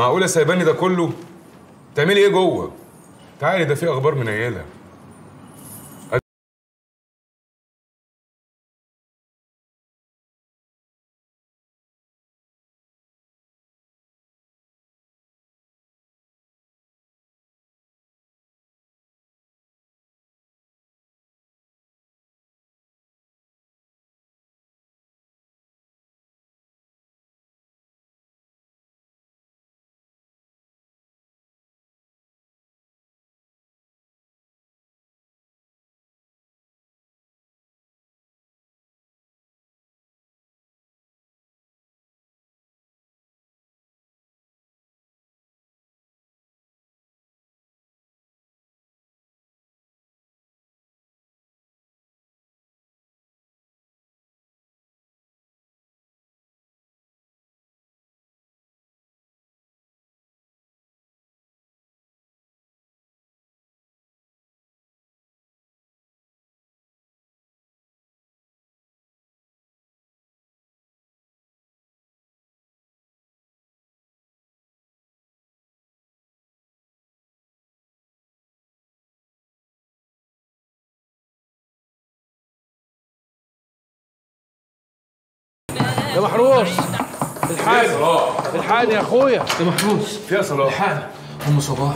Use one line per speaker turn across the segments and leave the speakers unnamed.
معقولة سايباني ده كله؟ تعملي إيه جوه؟ تعالي ده في أخبار منيله
يا محروس. الحقني الحقني يا أخويا.
يا محروس.
فيها صلاح.
الحقني أم صباح.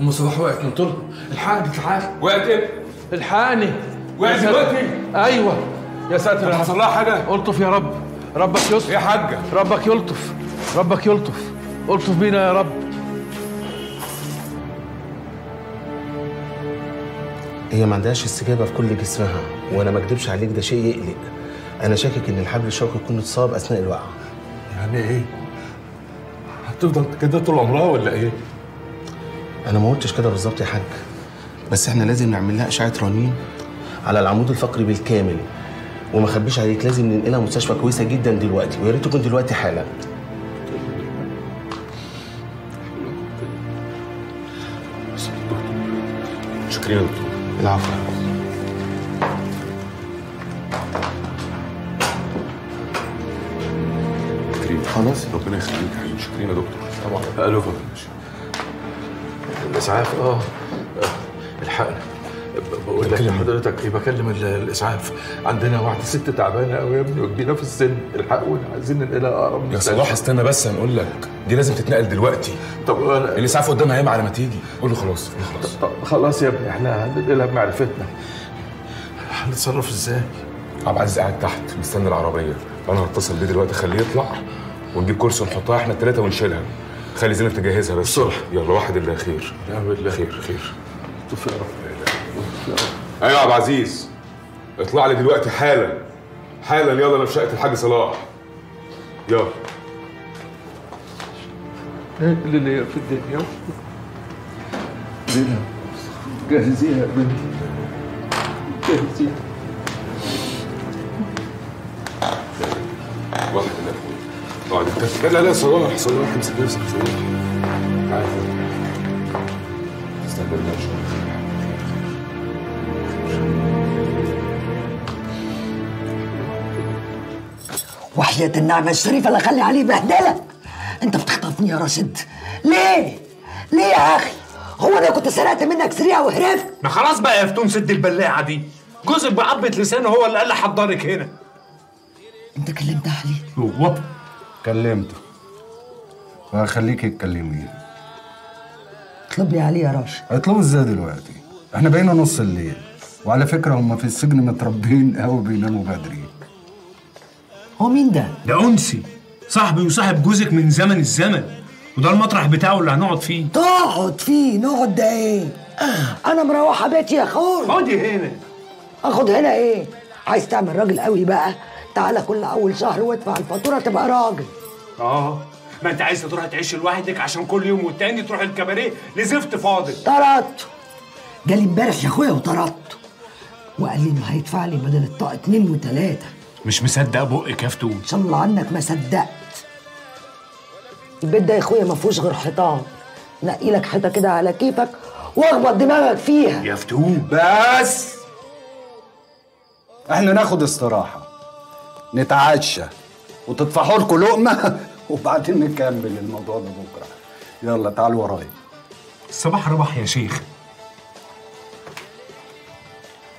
أم صباح وقعت من طولها الحقني تعال
وقعت إيه؟
الحقني
وقعت
يا ساتر.
دلوقتي؟
أيوه. يا ساتر يا
حصل لها حاجة؟
ألطف يا رب. ربك يلطف.
يا حاجة.
ربك يلطف. ربك يلطف. ألطف بينا يا رب.
هي ما عندهاش استجابة في كل جسمها وأنا ما أكدبش عليك ده شيء يقلق. أنا شاكك إن الحبل الشوكي يكون اتصاب أثناء الوقعة.
يعني إيه؟ هتفضل كده طول عمرها ولا إيه؟
أنا ما قلتش كده بالظبط يا حاج. بس إحنا لازم نعمل لها اشعه رنين على العمود الفقري بالكامل. وما اخبيش عليك لازم ننقلها مستشفى كويسة جدا دلوقتي ويا ريت تكون دلوقتي حالا.
شكرا. يا دكتور
العفو. خلاص؟
ربنا يخليك يا حبيبي. شكرا يا دكتور.
طبعا. ألو الإسعاف آه آه، الحقني ب- بقول لك حضرتك. إيه بكلم ال- الإسعاف. عندنا واحدة ست تعبانة قوي يا ابني وكبيرة في السن. الحقونا عايزين ننقلها أقرب
يا. صلاح استنى بس هنقول لك. دي لازم تتنقل دلوقتي.
طب أنا
الإسعاف قدامها ياما على ما تيجي. قول له خلاص قول له خلاص.
طب خلاص يا ابني إحنا هننقلها بمعرفتنا. هنتصرف إزاي؟
عبد العزيز قاعد تحت مستني العربية. أنا هتصل بيه دلوقتي خليه يطلع. ونجيب كرسي ونحطها إحنا الثلاثه ونشيلها. خلي زينب تجهزها بس.
بسرعة.
يلا واحد إلا خير.
نعم بالله
خير خير.
طف يا رب
أيوه يا عبد العزيز. اطلع لي دلوقتي حالا. حالا. يلا أنا في شقة الحاج صلاح. يلا.
اللي ليا في الدنيا؟ زينب جهزيها يا بنتي. جهزيها.
لا لا لا صلاح صلاح امسك نفسك صلاح ان شاء الله
وحياة النعمة الشريفة اللي خلي عليه بهدلة. انت بتخطفني يا راشد. ليه؟ ليه يا أخي؟ هو أنا كنت سرقت منك سريعة وهرفت؟
ما خلاص بقى يا فتون سد البلاعة دي. جوزك بعضة لسانه هو اللي قال لي حضرك هنا.
انت كلمت عليه
هو
كلمته. وهخليك تكلميه
اطلب لي عليه يا راشد.
هيطلبوا إزاي دلوقتي. إحنا بقينا نص الليل وعلى فكرة هم في السجن متربيين قوي بيناموا بدري.
هو مين ده؟
ده أنسي صاحبي وصاحب جوزك من زمن الزمن وده المطرح بتاعه اللي هنقعد فيه.
تقعد فيه نقعد ده إيه؟ أنا مروحة بيتي يا أخوي
خدي هنا.
آخد هنا إيه؟ عايز تعمل راجل قوي بقى؟ تعالى كل أول شهر وادفع الفاتورة تبقى راجل.
آه ما أنت عايز تروح تعيش لوحدك عشان كل يوم والتاني تروح الكباريه لزفت فاضي.
طردته جالي امبارح يا أخويا وطردته وقال لي انه هيدفع لي بدل الطاقة اتنين وتلاتة.
مش مصدق بقك يا فتون
إن شاء الله عنك ما صدقت. البيت ده يا أخويا ما فيهوش غير حيطان. نقي لك حيطة كده على كيفك واخبط دماغك فيها.
يا فتون
بس! إحنا ناخد استراحة. نتعشى وتطفحوا لكم لقمة وبعدين نكمل الموضوع ده بكرة. يلا تعالوا ورايا
الصباح رباح يا شيخ.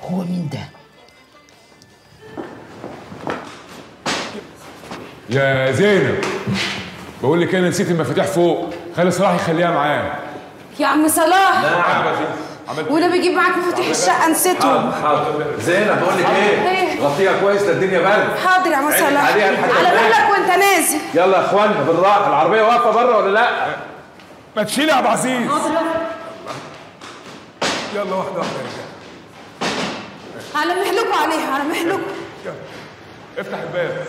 هو مين ده؟
يا زينب بقول لك أنا نسيت المفاتيح فوق. خلي صلاح يخليها معاه
يا عم صلاح.
عملت
وأنا بجيب معاك مفاتيح الشقة؟ نسيتهم
حاضر زينب بقول لك إيه؟
إيه؟
غطيها كويس ده الدنيا برد
حاضر يا عم
عينك
صلاح
عليها لحد
على بالك وانت نازل.
يلا يا اخوانا بالراحة. العربية واقفة بره ولا لا؟
ما تشيل يا ابو عزيز يلا واحدة واحدة يا رجاله
على مهلكوا عليها على مهلكوا
افتح الباب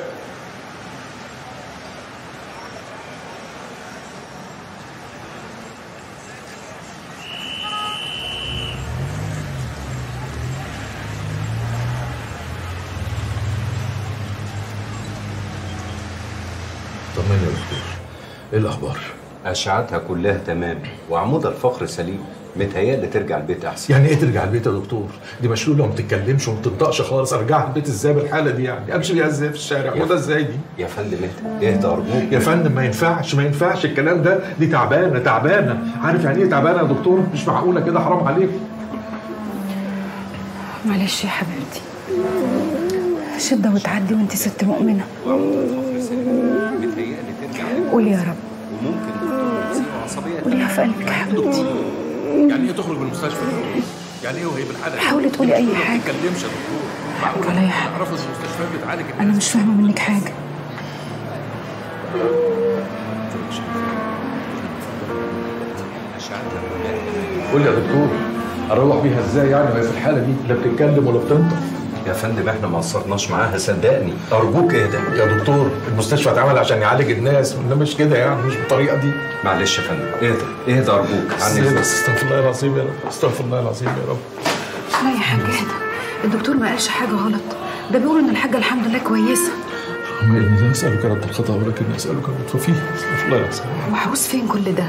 طمني يا دكتور إيه الأخبار؟
أشعتها كلها تمام وعمود الفقر سليم. متهيألي ترجع البيت أحسن.
يعني إيه ترجع البيت يا دكتور؟ دي مشلولة وما بتتكلمش وما بتنطقش خالص. ارجعها البيت إزاي بالحالة دي يعني؟ أمشي بيها إزاي في الشارع؟ وده إزاي دي؟
يا فندم اهدى اهدى أرجوك
يا فندم ما ينفعش ما ينفعش الكلام ده. دي تعبانة تعبانة. عارف يعني إيه تعبانة يا دكتور؟ مش معقولة كده حرام عليك.
معلش يا حبيبتي. شدة وتعدي وأنت ست مؤمنة.
متهيألي ترجع.
قولي يا رب.
وممكن دكتور مصيبة عصبية.
قوليها في قلبك يا حبيبتي
يعني إيه تخرج من المستشفى؟ يعني إيه وهي بالحالة؟
حاولي تقولي أي حاجة.
تتكلمش يا دكتور. معقولة؟
عليا حق.
تعرفوا المستشفيات بتعالج
أنا مش فاهمة منك
تمام
قول لي يا دكتور أروح بيها إزاي يعني؟ وهي في الحالة دي لا بتتكلم ولا بتنطق.
يا فندم إحنا ما قصرناش معاها صدقني. أرجوك اهدى.
يا دكتور المستشفى اتعمل عشان يعالج الناس. انما مش كده يعني مش بالطريقة دي.
معلش يا فندم. اهدى اهدى أرجوك. عني.
استغفر الله العظيم يا رب. استغفر الله العظيم يا رب.
لا يا حاج اهدى. الدكتور ما قالش حاجة غلط. ده بيقول إن الحاجة الحمد لله كويسة.
اللهم إني لا أسألك رب الخطا ولكن أسألك اللطف فيه استغفر الله العظيم.
وعاوز فين كل ده؟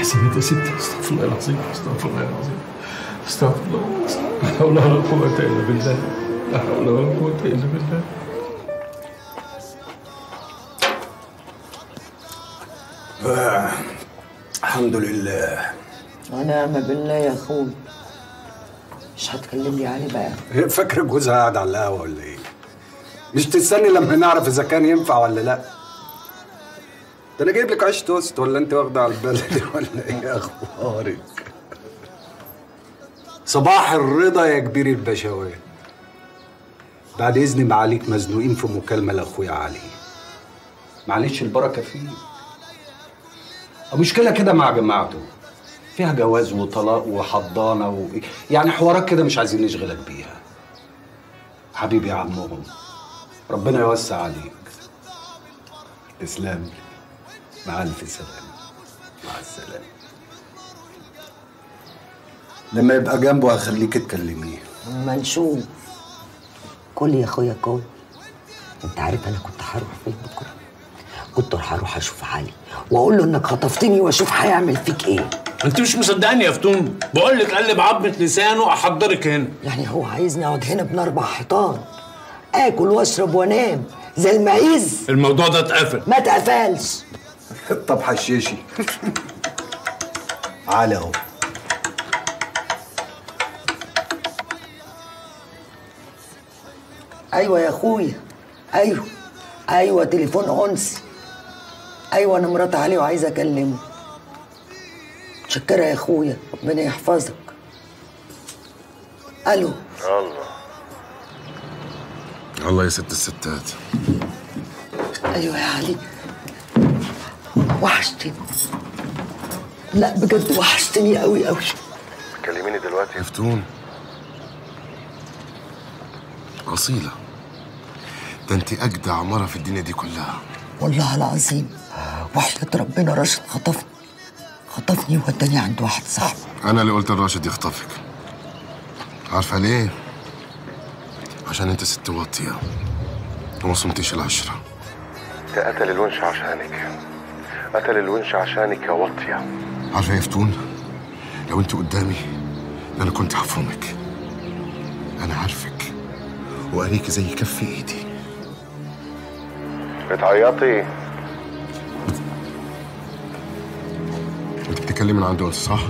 حسنات يا ستي استغفر الله العظيم استغفر الله العظيم. استغفر الله. لا حول ولا قوة إلا بالله. لا حول ولا قوة إلا بالله
الحمد لله.
ونعم بالله يا أخوي. مش هتكلم لي عليه بقى.
هي فاكره جوزها قاعد على القهوة ولا إيه؟ مش تستني لما نعرف إذا كان ينفع ولا لأ. ده أنا جايب لك عيش توست ولا أنت واخده على البلد ولا إيه أخبارك؟ صباح الرضا يا كبير البشوات. بعد إذن معاليك مزنوقين في مكالمة لأخويا علي. معلش البركة فيه. مشكلة كده مع جماعته. فيها جواز وطلاق وحضانة و... يعني حوارات كده مش عايزين نشغلك بيها. حبيبي يا عمهم ربنا يوسع عليك. تسلم. لي مع ألف سلامة. مع السلامة. لما يبقى جنبه هخليك تكلميه.
اما نشوف كل يا اخويا كل انت عارف أنا كنت هروح فين بكرة؟ كنت هروح أشوف علي واقول له انك خطفتني واشوف هيعمل فيك إيه.
انت مش مصدقني يا فتون؟ بقول لك قلب عظمه لسانه أحضرك هنا.
يعني هو عايزني اقعد هنا بين أربع حيطان آكل واشرب وانام زي المعيز.
الموضوع ده اتقفل.
ما اتقفلش
طب حشيشي. على اهو.
أيوه يا اخويا أيوه. أيوه تليفون انسي أيوه أنا مرات علي وعايزة أكلمه. متشكره يا أخويا. ربنا يحفظك. ألو.
الله. يا ست الستات.
أيوه يا علي. وحشتني. لا بجد وحشتني قوي قوي
كلميني دلوقتي؟ يا فتون أصيلة. ده أنت أجدع مرة في الدنيا دي كلها.
والله العظيم وحياة ربنا راشد خطفني. خطفني ووداني عند واحد صاحبي.
أنا اللي قلت لراشد يخطفك. عارفة ليه؟ عشان أنت ست واطية وما صمتيش العشرة.
ده قتل الونش عشانك. قتل الونش عشانك يا واطية.
عارفة يا فتون لو أنت قدامي أنا كنت هفرمك أنا عارفك. وقاريكي زي كف إيدي.
بتعيطي؟
بتتكلم من عند صح؟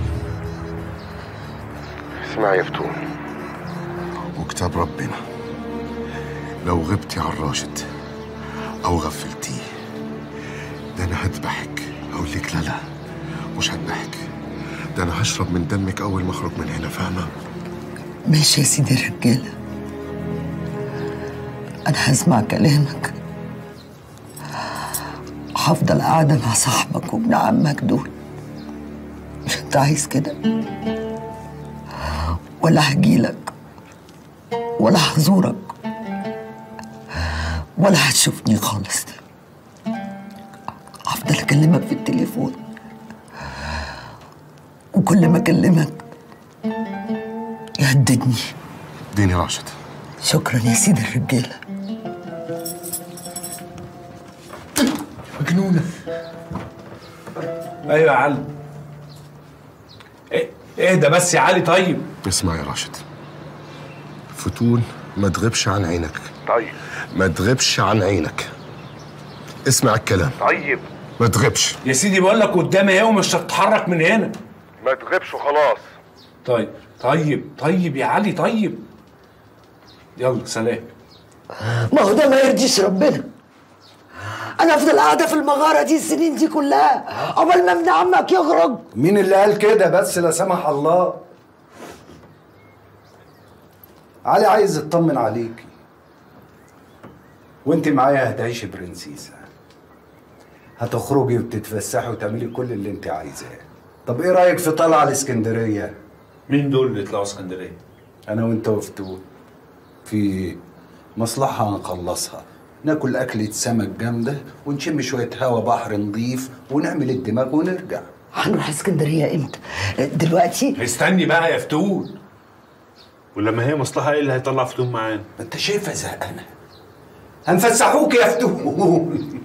اسمعي يا فتون.
وكتاب ربنا. لو غبتي عن راشد أو غفلتيه ده أنا هذبحك. أقول لك لا لا مش هذبحك. ده أنا هشرب من دمك أول ما أخرج من هنا فاهمة؟
ماشي يا سيدي الرجالة أنا هسمع كلامك هفضل قاعدة مع صاحبك وابن عمك دول. مش أنت عايز كده؟ ولا هجيلك ولا هزورك ولا هتشوفني خالص. هفضل أكلمك في التليفون. وكل ما أكلمك يهددني.
اديني راشد
شكرا يا سيدي الرجاله
مجنونة. أيوه يا علي. إيه اهدى بس يا علي طيب.
اسمع يا راشد. فتون ما تغيبش عن عينك.
طيب.
ما تغيبش عن عينك. اسمع الكلام.
طيب.
ما تغيبش.
يا سيدي بقول لك قدامي اهي ومش هتتحرك من هنا.
ما تغيبش وخلاص.
طيب. طيب. طيب يا علي طيب. يلا سلام.
ما هو ده ما يرضيش ربنا. أنا أفضل قاعدة في المغارة دي السنين دي كلها. قبل ما ابن عمك يخرج
مين اللي قال كده؟ بس لا سمح الله. علي عايز يطمن عليكي. وأنت معايا هتعيشي برنسيسة. هتخرجي وتتفسحي وتعملي كل اللي أنت عايزاه. طب إيه رأيك في طلعة الإسكندرية؟
مين دول اللي يطلعوا إسكندرية؟
أنا وأنت وفتون في مصلحة هنخلصها ناكل أكلة سمك جامدة ونشم شوية هوا بحر نضيف ونعمل الدماغ ونرجع.
هنروح اسكندرية إمتى؟ دلوقتي؟
استني بقى يا فتون ولما هي مصلحة إيه اللي هيطلع فتون معانا؟
ما انت شايفها زهقانة؟ هنفسحوك يا فتون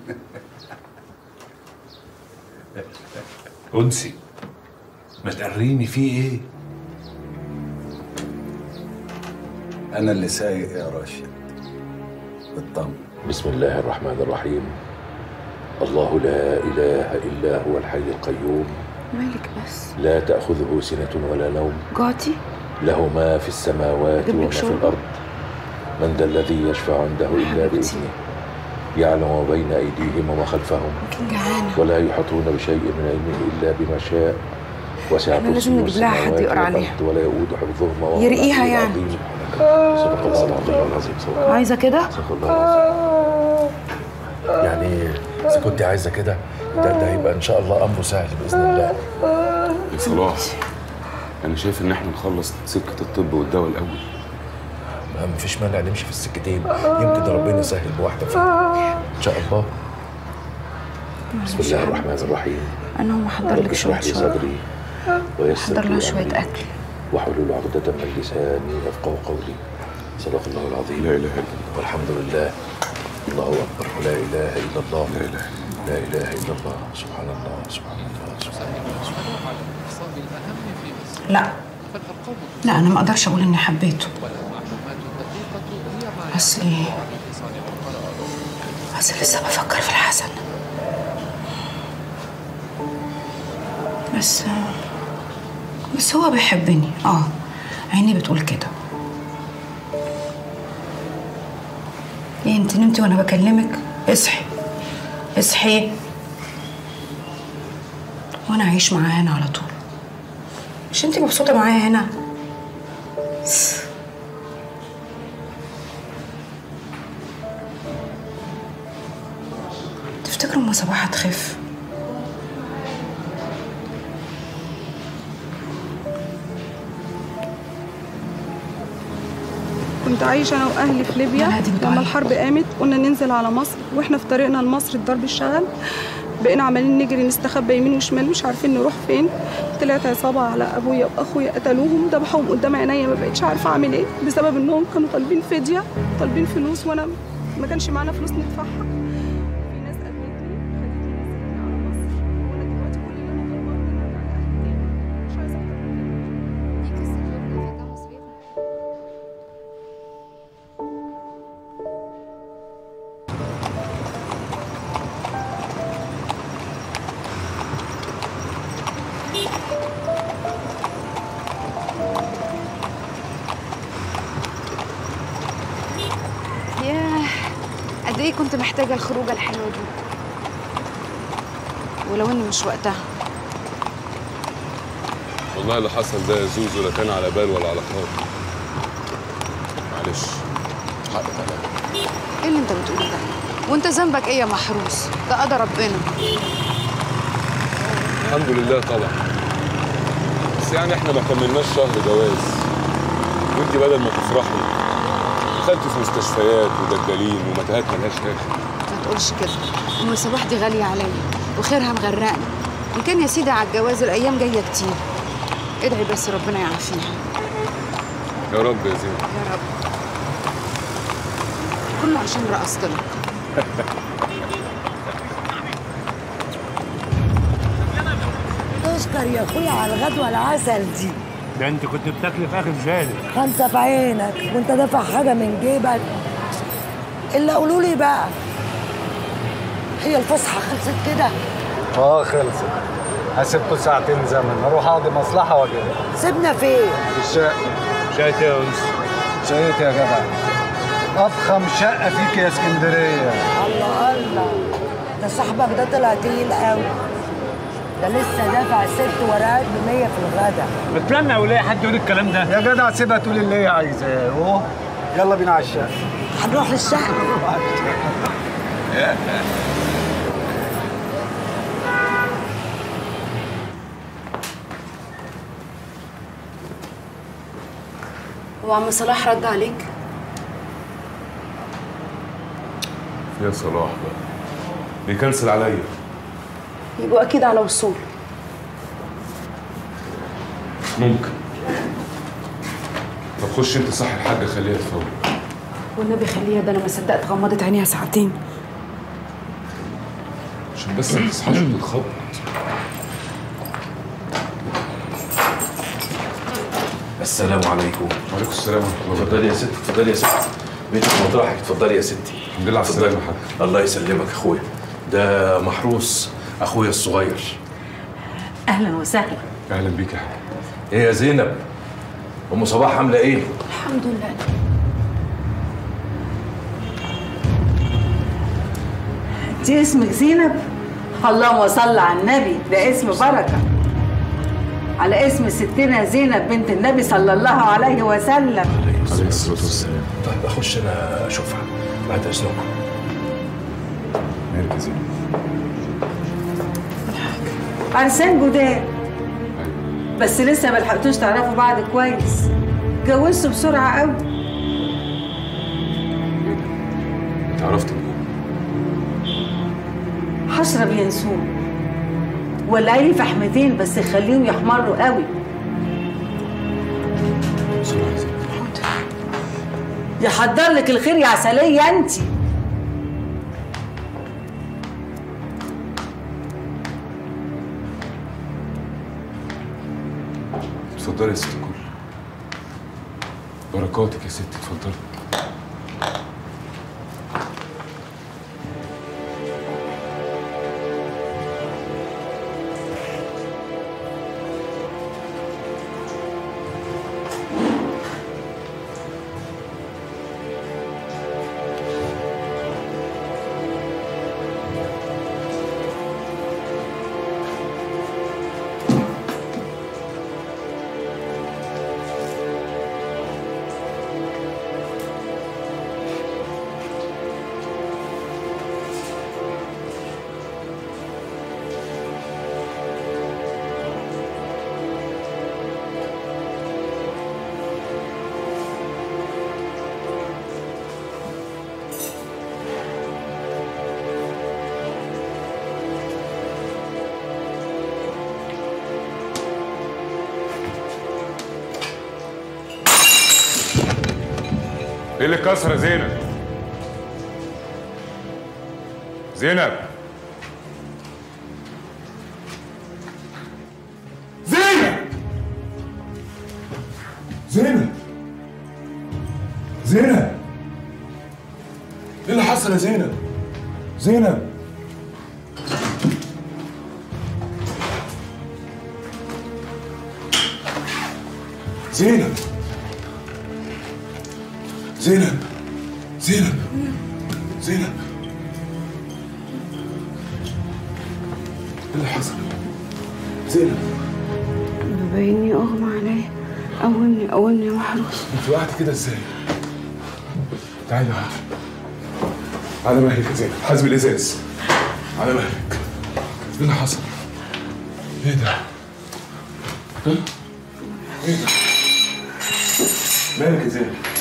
أنسي ما تقريني فيه إيه؟
أنا اللي سايق يا راشد. اطمن
بسم الله الرحمن الرحيم. الله لا إله إلا هو الحي القيوم.
مالك بس.
لا تأخذه سنة ولا نوم.
جعتي
له ما في السماوات وما في؟ الأرض. من ذا الذي يشفع عنده إلا بإذنه. يعلم ما بين أيديهم وما خلفهم. ولا يحيطون بشيء من علمه إلا بما شاء. وسع كرسيه
نجيب لها حد
السماوات
يقرأ
والأرض
عليها.
ولا يؤود حفظهما وهو
يرقيها يعني.
العظيم. صدق الله العظيم صدق الله
عايزة كده؟
صدق الله العظيم
يعني إذا كنت عايزة كده ده ده هيبقى إن شاء الله امره سهل بإذن الله.
يا صلاح أنا شايف إن إحنا نخلص سكة الطب والدواء الأول.
ما مفيش مانع نمشي في السكتين. يمكن ربنا يسهل بواحدة فيهم. إن شاء الله.
بسم الله الرحمن الرحيم.
أنا هقوم احضر
رب
لك شوية
صدري ويسر
لها
شوية
أكل.
واحلل عقدة من لساني يفقه قولي. صدق الله العظيم.
لا إله إلا الله.
والحمد لله. الله أكبر. ولا إله إلا الله.
لا إله
لا إله إلا الله. سبحان الله. سبحان الله. سبحان الله. سبحان الله.
لا. لا أنا ما أقدرش أقول إني حبيته. بس إيه بس لسه بفكر في الحسن. بس. بس هو بيحبني. آه. عيني بتقول كده. إيه انت نمتي وأنا بكلمك؟ اصحي. اصحي. وأنا عايش معاه هنا على طول. مش انت مبسوطة معايا هنا؟ تفتكروا اما صباح هتخف؟
كنت عايشة أنا وأهلي في ليبيا لما الحرب قامت قلنا ننزل على مصر وإحنا في طريقنا لمصر الضرب اشتغل بقينا عمالين نجري نستخبى يمين وشمال مش عارفين نروح فين. طلعت عصابة على أبويا وأخويا قتلوهم ذبحوهم قدام عينيا ما بقتش عارفة أعمل إيه. بسبب إنهم كانوا طالبين فدية طالبين فلوس وأنا ما كانش معانا فلوس ندفعها.
وقتها.
والله اللي حصل ده يا زوزو لا كان على بال ولا على خاطر. معلش. حقك عليا.
إيه اللي أنت بتقوله ده؟ وأنت ذنبك إيه يا محروس؟ ده قدر ربنا.
الحمد لله طبعا. بس يعني إحنا ما كملناش شهر جواز. وأنت بدل ما تفرحي دخلتي في مستشفيات ودجالين ومتاهات ملهاش اخر
ما تقولش كده. أم صباح دي غالية عليا وخيرها مغرقني. ان كان يا سيدي على الجواز الأيام جاية كتير. ادعي بس ربنا يعافيها
يا رب يا زينب
يا رب. كله عشان رقصت لك.
تشكر يا أخويا على الغدوة العسل دي.
ده أنت كنت بتاكلي في آخر ذلك.
خمسة في عينك وأنت دافع حاجة من جيبك. الا قولوا لي بقى هي الفسحة خلصت كده؟
آه خلصت. هسيبكوا ساعتين زمن. أروح اقضي مصلحة واجي
سيبنا فين
في الشقه
شايت يا أنس.
شقيت يا جدع افخم شقه فيك يا اسكندرية.
الله الله. ده صاحبك ده طلع تقيل قوي ده لسه دافع ست ورقات ب 100 في الغدا.
بتلمع ولا حد يقول الكلام ده؟
يا جدع سيبها تقول اللي هي عايزاه اهو يلا بينا على الشقه
هنروح للشقه
هو عم صلاح رد عليك؟
يا صلاح بقى بيكنسل عليا.
يبقوا أكيد على وصول.
ممكن. طب خش أنت صح الحاجة خليها تفوق.
والنبي خليها ده أنا ما صدقت غمضت عينيها ساعتين.
عشان بس ما تصحاش وتتخبط
السلام عليكم.
وعليكم السلام ورحمة الله
اتفضلي يا ست اتفضلي يا ست. بيتك مطرحك اتفضلي يا ستي.
الحمد لله على السلامة يا حاج
الله يسلمك أخويا. ده محروس أخويا الصغير.
أهلا وسهلا.
أهلا بيك يا حاج
إيه يا زينب؟ أم صباح عاملة إيه؟
الحمد لله.
انت اسمك زينب؟ اللهم صل على النبي. ده اسم بركة. على اسم ستنا زينب بنت النبي صلى الله عليه وسلم.
عليه الصلاة والسلام.
طيب أخش أنا أشوفها بعد إذنكم.
مالك يا زينب.
عرسان جداد بس لسه ما لحقتوش تعرفوا بعض كويس. اتجوزتوا بسرعة قوي
انت عرفت منين
حشرة بينسوه ولعي لي فحمتين بس خليهم يحمروا قوي. يحضر لك الخير يا عسلية انت.
اتفضلي يا ست الكل بركاتك يا ستي اتفضلي. إيه اللي كسر يا زينب؟ زينب. زينب! زينب! زينب! إيه اللي حصل يا زينب؟ زينب! زينب! زينب زينب زينب إيه
اللي حصل زينب
بايني أغمى عليا اولني اولني محروس
أنت وقعت كده إزاي؟ تعالي يا على مهلك يا زينب حاسب الإزاز على مهلك إيه اللي حصل؟ إيه ده؟ ها؟ إيه ده؟ مالك يا زينب؟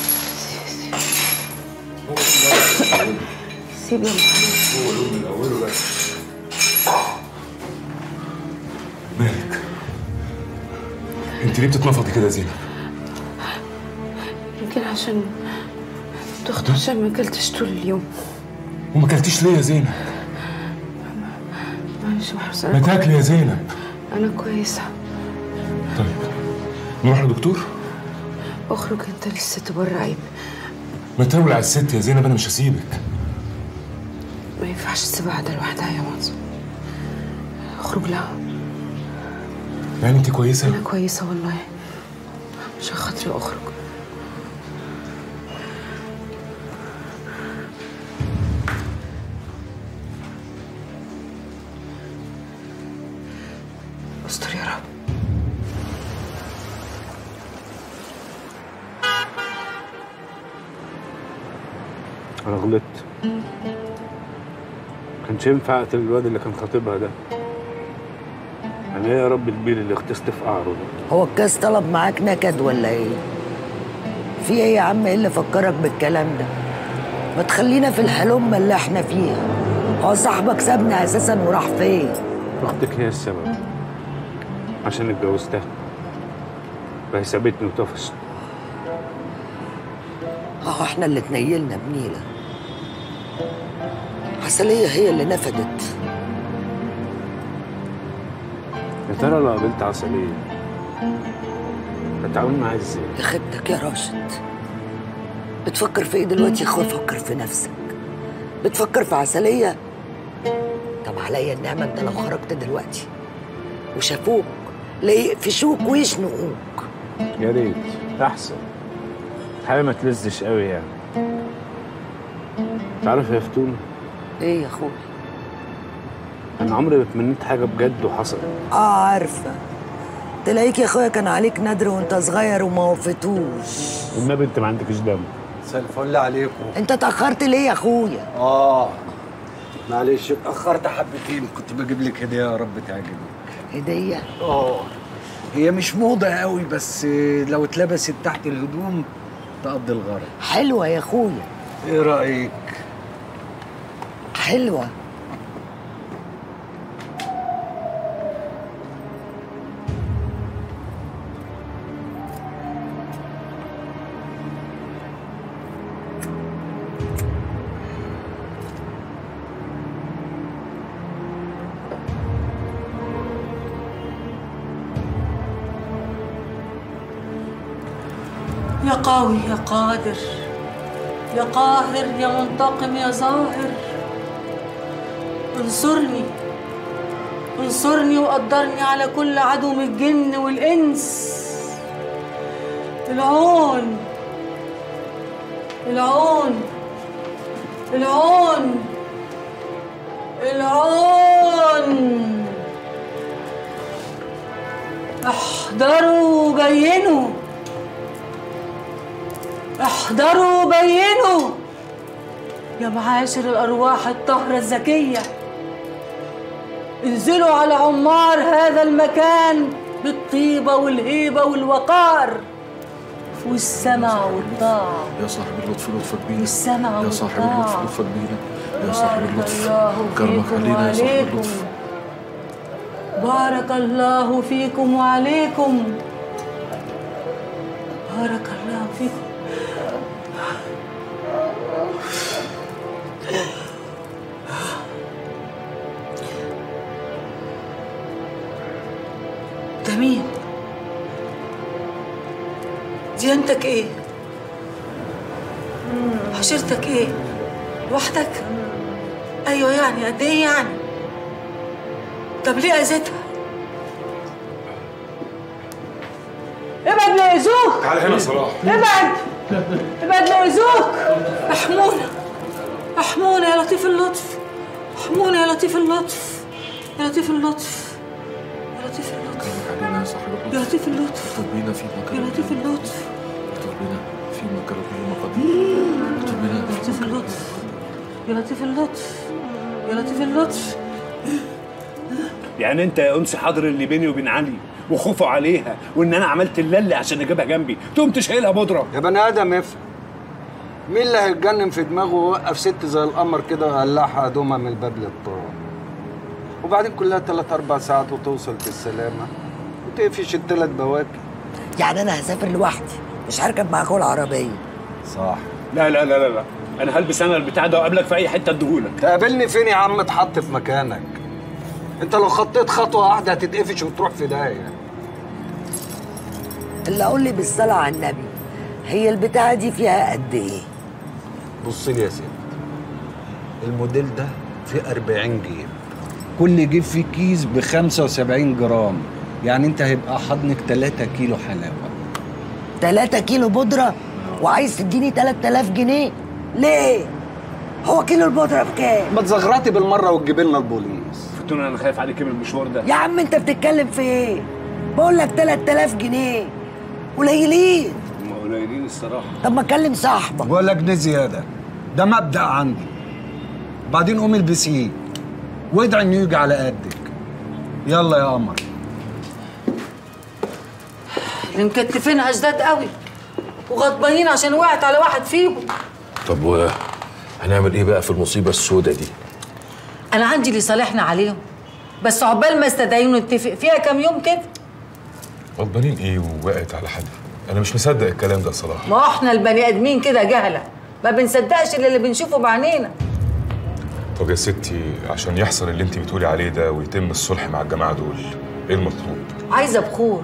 سيب يا
هو لون من اوله بس مالك؟ انت ليه بتتنفضي كده يا زينب؟
يمكن عشان تخت عشان ما اكلتش طول اليوم
وما اكلتيش ليه يا زينب؟
معلش يا
ما تاكلي يا زينب
أنا كويسة
طيب نروح لدكتور؟
أخرج أنت لسه بره عيب
ما تولع على الست يا زينب أنا مش هسيبك
ينفعش تسيبها قاعدة لوحدها يا منصور اخرج لها.
يعني انت كويسة؟
أنا كويسة والله. عشان خاطري
أخرج. كانش ينفع اقتل الواد اللي كان خاطبها ده؟ أنا إيه يا رب البيل اللي اغتصت في قعره ده.
هو الكاس طلب معاك نكد ولا إيه؟ في إيه يا عم؟ إيه اللي فكرك بالكلام ده؟ ما تخلينا في الحلمة اللي إحنا فيها. هو صاحبك سابنا أساسا وراح فين؟
أختك هي السبب. عشان اتجوزتها. فهي سابتني وطفشت.
أهو إحنا اللي اتنيلنا بنيلة عسلية هي اللي نفدت.
يا ترى لو قابلت عسلية؟ هتعامل معاها إزاي؟
يا خيبتك يا راشد. بتفكر في إيه دلوقتي يا أخويا؟ فكر في نفسك. بتفكر في عسلية؟ طب عليا النعمة أنت لو خرجت دلوقتي وشافوك لا يقفشوك ويشنقوك.
يا ريت. أحسن. حاجة ما تلزش قوي يعني. تعرف يا فتون
إيه يا اخويا
أنا عمري ما تمنيت حاجة بجد وحصلت.
آه عارفة. تلاقيك يا اخويا كان عليك ندر وانت صغير وما وفتوش.
والنبي انت ما عندكش دم.
مساء الفل عليكم.
انت اتأخرت ليه يا اخويا؟
آه. معلش اتأخرت حبتين. كنت بجيب لك هدية يا رب تعجبك.
هدية؟
آه. هي مش موضة قوي بس لو اتلبست تحت الهدوم تقضي الغرض.
حلوة يا اخويا.
إيه رأيك؟
حلوة.
يا قوي يا قادر. يا قاهر يا منتقم يا ظاهر. انصرني. انصرني وقدرني على كل عدو من الجن والإنس. العون. العون. العون. العون. احضروا بينوا احضروا بينوا يا معاشر الأرواح الطاهرة الزكية. انزلوا على عمار هذا المكان بالطيبة والهيبة والوقار. والسمع والطاعة.
يا صاحب اللطف لطفك بينا.
والسمع
يا صاحب. اللطف لطفك بينا. يا صاحب اللطف. كرمك علينا يا صاحب. اللطف.
بارك الله فيكم وعليكم. بارك الله فيكم. ده مين؟ ديانتك إيه؟ عشيرتك إيه؟ لوحدك؟ أيوه يعني قد إيه يعني؟ طب ليه أذيتها؟ ابعد لا يأذوك
تعالى هنا صلاح
ابعد ابعد لا يأذوك احمونا احمونا يا لطيف اللطف احمونا يا لطيف اللطف يا لطيف اللطف لطيف اللطف.
علينا يا صاحب
يا لطيف اللطف.
بينا في مكان
يا لطيف اللطف.
بينا في مكان بينا
يا لطيف اللطف. يا لطيف اللطف. يا لطيف اللطف.
يعني انت يا انسي حاضر اللي بيني وبين علي وخوفه عليها وان أنا عملت اللي عشان اجيبها جنبي. تقوم تشيلها بودرة.
يا بني آدم افهم مين اللي هيتجنن في دماغه ويوقف ست زي القمر كده ويقلعها هدومها من الباب للطار وبعدين كلها تلات أربع ساعات وتوصل بالسلامه وتقفش التلات بواكي.
يعني أنا هسافر لوحدي مش هركب معاكم العربيه
صح.
لا لا لا لا لا. أنا هلبس أنا البتاع ده وأقابلك في أي حتة أديهولك.
تقابلني فين يا عم؟ اتحط في مكانك. أنت لو خطيت خطوة واحدة هتتقفش وتروح في داهية.
اللي أقول لي بالصلاة على النبي هي البتاعة دي فيها قد إيه؟
بص لي يا ست الموديل ده فيه 40 جيب كل جيب فيه كيس ب 75 جرام. يعني انت هيبقى حضنك 3 كيلو حلاوة.
3 كيلو بودرة؟ وعايز تديني 3000 جنيه؟ ليه؟ هو كيلو البودرة بكام؟
ما تزغرطي بالمرة وتجيب لنا البوليس
فتون أنا خايف عليك من المشوار ده.
يا عم انت بتتكلم في إيه؟ بقول لك 3000 جنيه. قليلين.
هم قليلين الصراحة.
طب ما أكلم صاحبك.
ولا جنيه زيادة. ده مبدأ عندي. بعدين قومي البسيه وادعي انه يجي على قدك. يلا يا قمر.
اللي مكتفينها جداد قوي وغضبانين عشان وقعت على واحد فيهم.
طب و هنعمل إيه بقى في المصيبة السوداء دي؟
أنا عندي اللي صالحنا عليهم بس عقبال ما استدعيهم نتفق فيها كام يوم كده.
غضبانين إيه ووقعت على حد؟ أنا مش مصدق الكلام ده صراحة.
ما هو إحنا البني آدمين كده جهلة ما بنصدقش إلا اللي بنشوفه بعينينا.
طب يا ستي عشان يحصل اللي انت بتقولي عليه ده ويتم الصلح مع الجماعة دول إيه المطلوب؟
عايزة بخور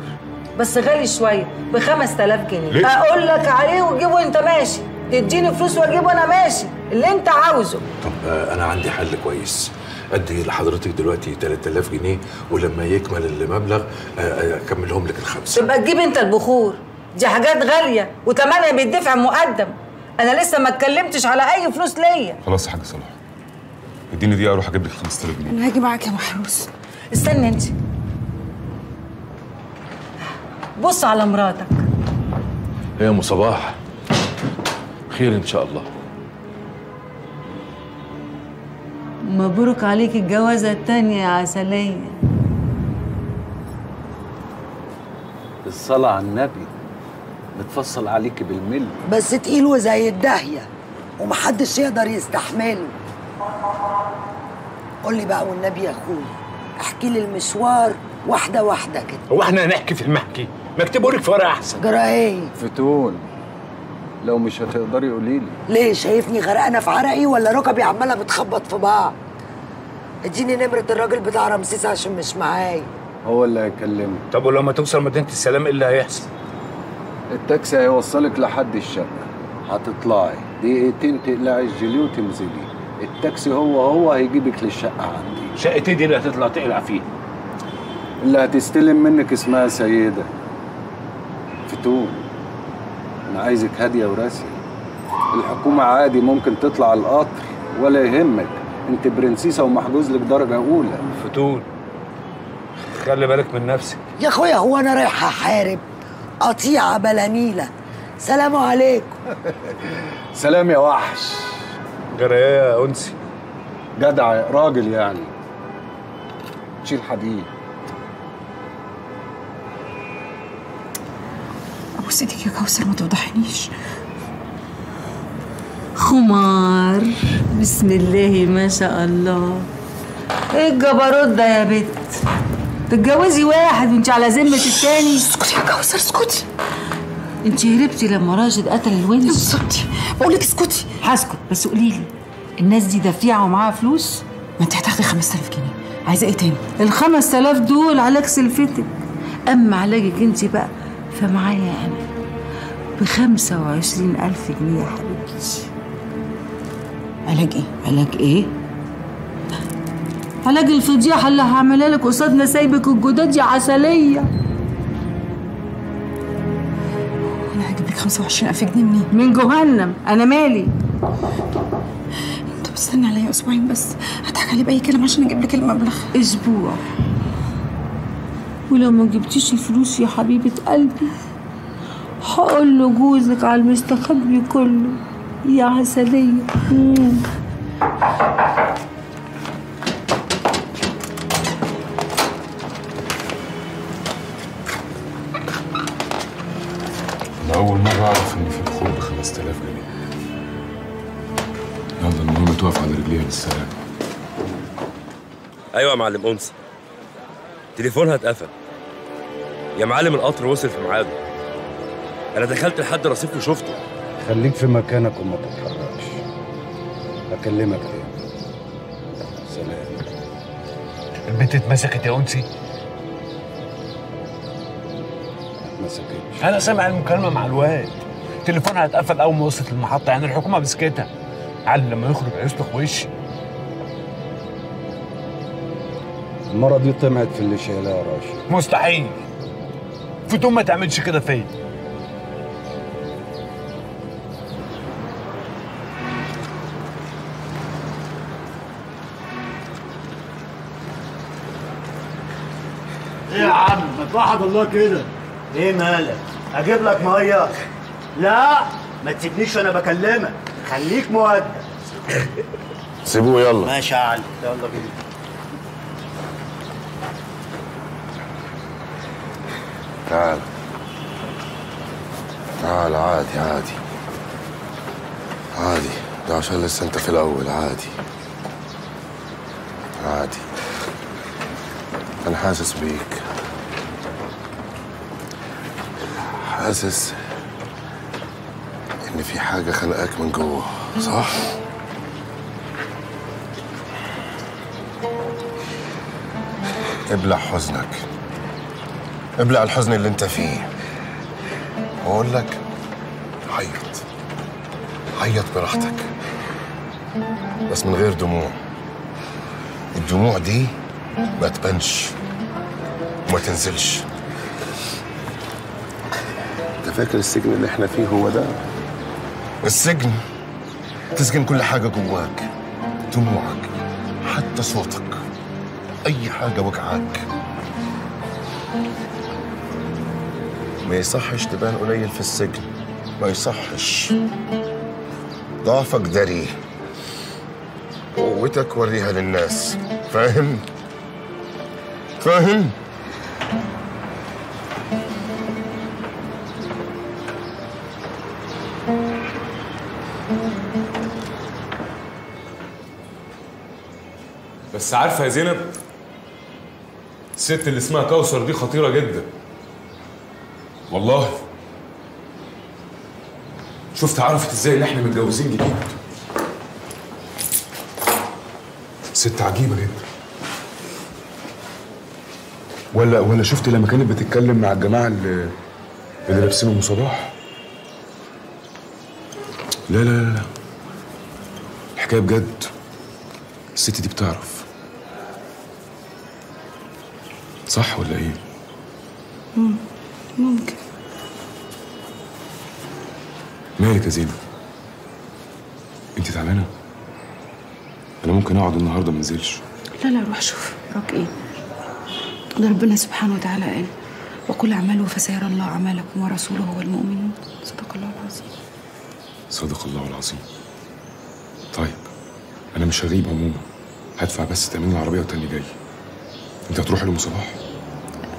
بس غالي شوية ب 5000 جنيه.
ليه؟
أقول لك عليه وتجيبه انت ماشي. تديني فلوس وأجيبه أنا ماشي. اللي أنت عاوزه.
طب آه، أنا عندي حل كويس. ادي لحضرتك دلوقتي 3000 جنيه ولما يكمل المبلغ آه، آه، أكملهم لك الخمسة.
تبقى تجيب أنت البخور. دي حاجات غالية وتمنها بيدفع مقدم. أنا لسه ما اتكلمتش على أي فلوس ليا.
خلاص يا حاج صلاح. اديني دقيقة أروح أجيب لك 5000 جنيه.
أنا هاجي معاك يا محروس.
استني أنت. بص على مراتك.
يا أم صباح. خير إن شاء الله.
مبروك عليك الجوازة التانية يا عسلية.
الصلاة على النبي. متفصل عليك بالملي.
بس تقيل وزي الداهيه ومحدش يقدر يستحمله قول لي بقى والنبي يا اخويا احكي لي المشوار واحدة واحدة كده.
هو إحنا هنحكي في المحكي؟ ما اكتبه لك في ورقة أحسن.
جرى إيه؟
فتون لو مش هتقدري قولي لي.
ليه؟ شايفني غرقانة في عرقي ولا ركبي عمالة بتخبط في بعض؟ اديني نمرة الراجل بتاع رمسيس عشان مش معايا.
هو اللي هيكلمك.
طب ولما توصل مدينة السلام إيه اللي هيحصل؟
التاكسي هيوصلك لحد الشقة هتطلعي. دقيقتين تقلعي الجيلي وتنزلي. التاكسي هو هو هيجيبك للشقة عندي.
شقتي دي اللي هتطلع تقلع فيها.
اللي هتستلم منك اسمها سيدة. فتون أنا عايزك هادية وراسية. الحكومة عادي ممكن تطلع القطر ولا يهمك. أنت برنسيسة ومحجوز لك درجة أولى.
فتون خلي بالك من نفسك.
يا أخويا هو أنا رايحه أحارب؟ قطيعة بلانيله سلام عليكم.
سلام يا وحش.
جرى إيه يا أنسي.
جدع راجل يعني. تشيل حديد.
ابوس إيدك يا كوثر ما توضحنيش.
خمار. بسم الله ما شاء الله. إيه الجبروت ده يا بت. تتجوزي واحد وانت على ذمة التاني.
اسكتي يا كوثر اسكتي.
انت هربتي لما راشد قتل الونش
بالظبط بقول لك اسكتي.
هسكت بس قولي لي الناس دي دفيعه ومعاها فلوس؟
ما انت هتاخدي 5000 جنيه. عايزة إيه تاني؟
ال 5000 دول علاج سلفتك. أما علاجك انت بقى فمعايا أنا ب 25000 جنيه يا حبيبتي.
علاج إيه؟
علاج إيه؟ علاج الفضيحة اللي هعملها لك قصاد نسايبك الجداد يا عسلية.
هجيب لك 25000 جنيه منين؟
من جهنم. أنا مالي.
أنتوا استنى عليا أسبوعين بس. هضحك عليه بأي كلام عشان أجيب لك المبلغ.
أسبوع. ولو ما جبتيش الفلوس يا حبيبة قلبي هقول له جوزك على المستخبي كله. يا عسلية. مم.
أنا أول مرة أعرف إن في بخور ب 5000 جنيه. يلا المهم تقف على رجليها بالسلامة
أيوه يا معلم أنس. تليفونها اتقفل. يا معلم القطر وصل في ميعاده. أنا دخلت لحد رصيف وشفته.
خليك في مكانك وما تتحركش. أكلمك تاني. سلام.
البنت اتمسكت يا
أنسي؟ سكتش
أنا سامع المكالمة مع الواد. تليفونها اتقفل أول ما وصلت المحطة يعني الحكومة مسكتها علي لما يخرج هيسلخ وشي.
المرة دي طمعت في اللي شايلها يا راشد.
مستحيل. فتوم ما تعملش كده فيا.
إيه يا عم؟ ما توحد الله كده. إيه مالك؟ أجيب لك ميه لا ما تسيبنيش وأنا بكلمك. خليك مؤدب
سيبوه يلا.
ماشي يا علي. يلا بينا.
تعال. تعال عادي عادي. عادي. ده عشان لسه أنت في الأول عادي. عادي. أنا حاسس بيك. حاسس إن في حاجة خانقاك من جوه صح؟ ابلع حزنك. ابلع الحزن اللي انت فيه. واقول لك عيط. عيط براحتك. بس من غير دموع. الدموع دي ما تبانش. وما تنزلش. فاكر السجن اللي إحنا فيه هو ده؟ السجن؟ تسجن كل حاجة جواك دموعك حتى صوتك. أي حاجة وجعاك. ما يصحش تبان قليل في السجن. ما يصحش. ضعفك دري قوتك وريها للناس. فاهم؟ فاهم؟
بس عارفة يا زينب الست اللي اسمها كوثر دي خطيرة جدا. والله. شفت عرفت إزاي إن إحنا متجوزين جديد؟ ست عجيبة جدا. ولا ولا شفت لما كانت بتتكلم مع الجماعة اللي اللي لابسين ام صباح؟ لا لا لا لا. الحكاية بجد. الست دي بتعرف. صح ولا إيه؟
مم. ممكن
مالك يا زينب؟ أنت تعبانة؟ أنا ممكن أقعد النهارده ما أنزلش
لا لا روح شوف وراك إيه ده ربنا سبحانه وتعالى قال وقل اعملوا فسيرى الله أعمالكم ورسوله والمؤمنون صدق الله العظيم
صدق الله العظيم طيب أنا مش هغيب عموما هدفع بس تأمين العربية وتاني جاي انت هتروح لأم صباح؟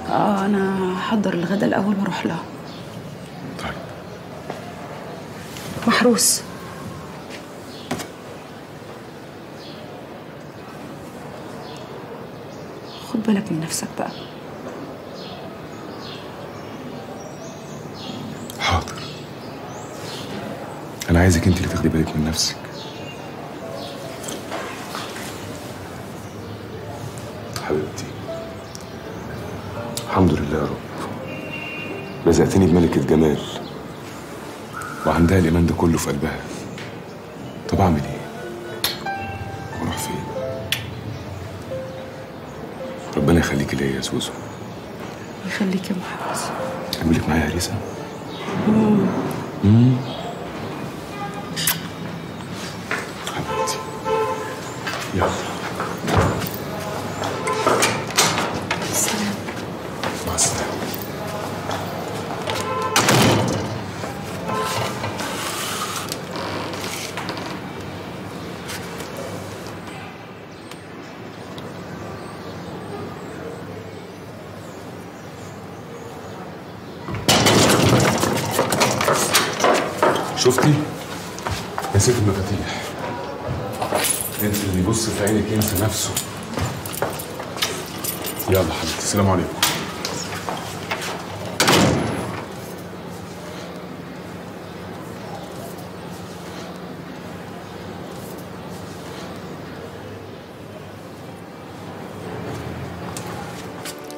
آه أنا هحضر الغدا الأول وأروح لها
طيب.
محروس. خد بالك من نفسك بقى.
حاضر. أنا عايزك انت اللي تاخدي بالك من نفسك. الحمد لله يا رب رزقتني بملكة جمال وعندها الإيمان ده كله في قلبها طب أعمل إيه؟ وأروح فين؟ ربنا يخليكي ليا يا زوزو
يخليك يا محروس
أعمل لك معايا هريسة؟
مم.
ينسى نفسه. يلا حبيبتي السلام عليكم.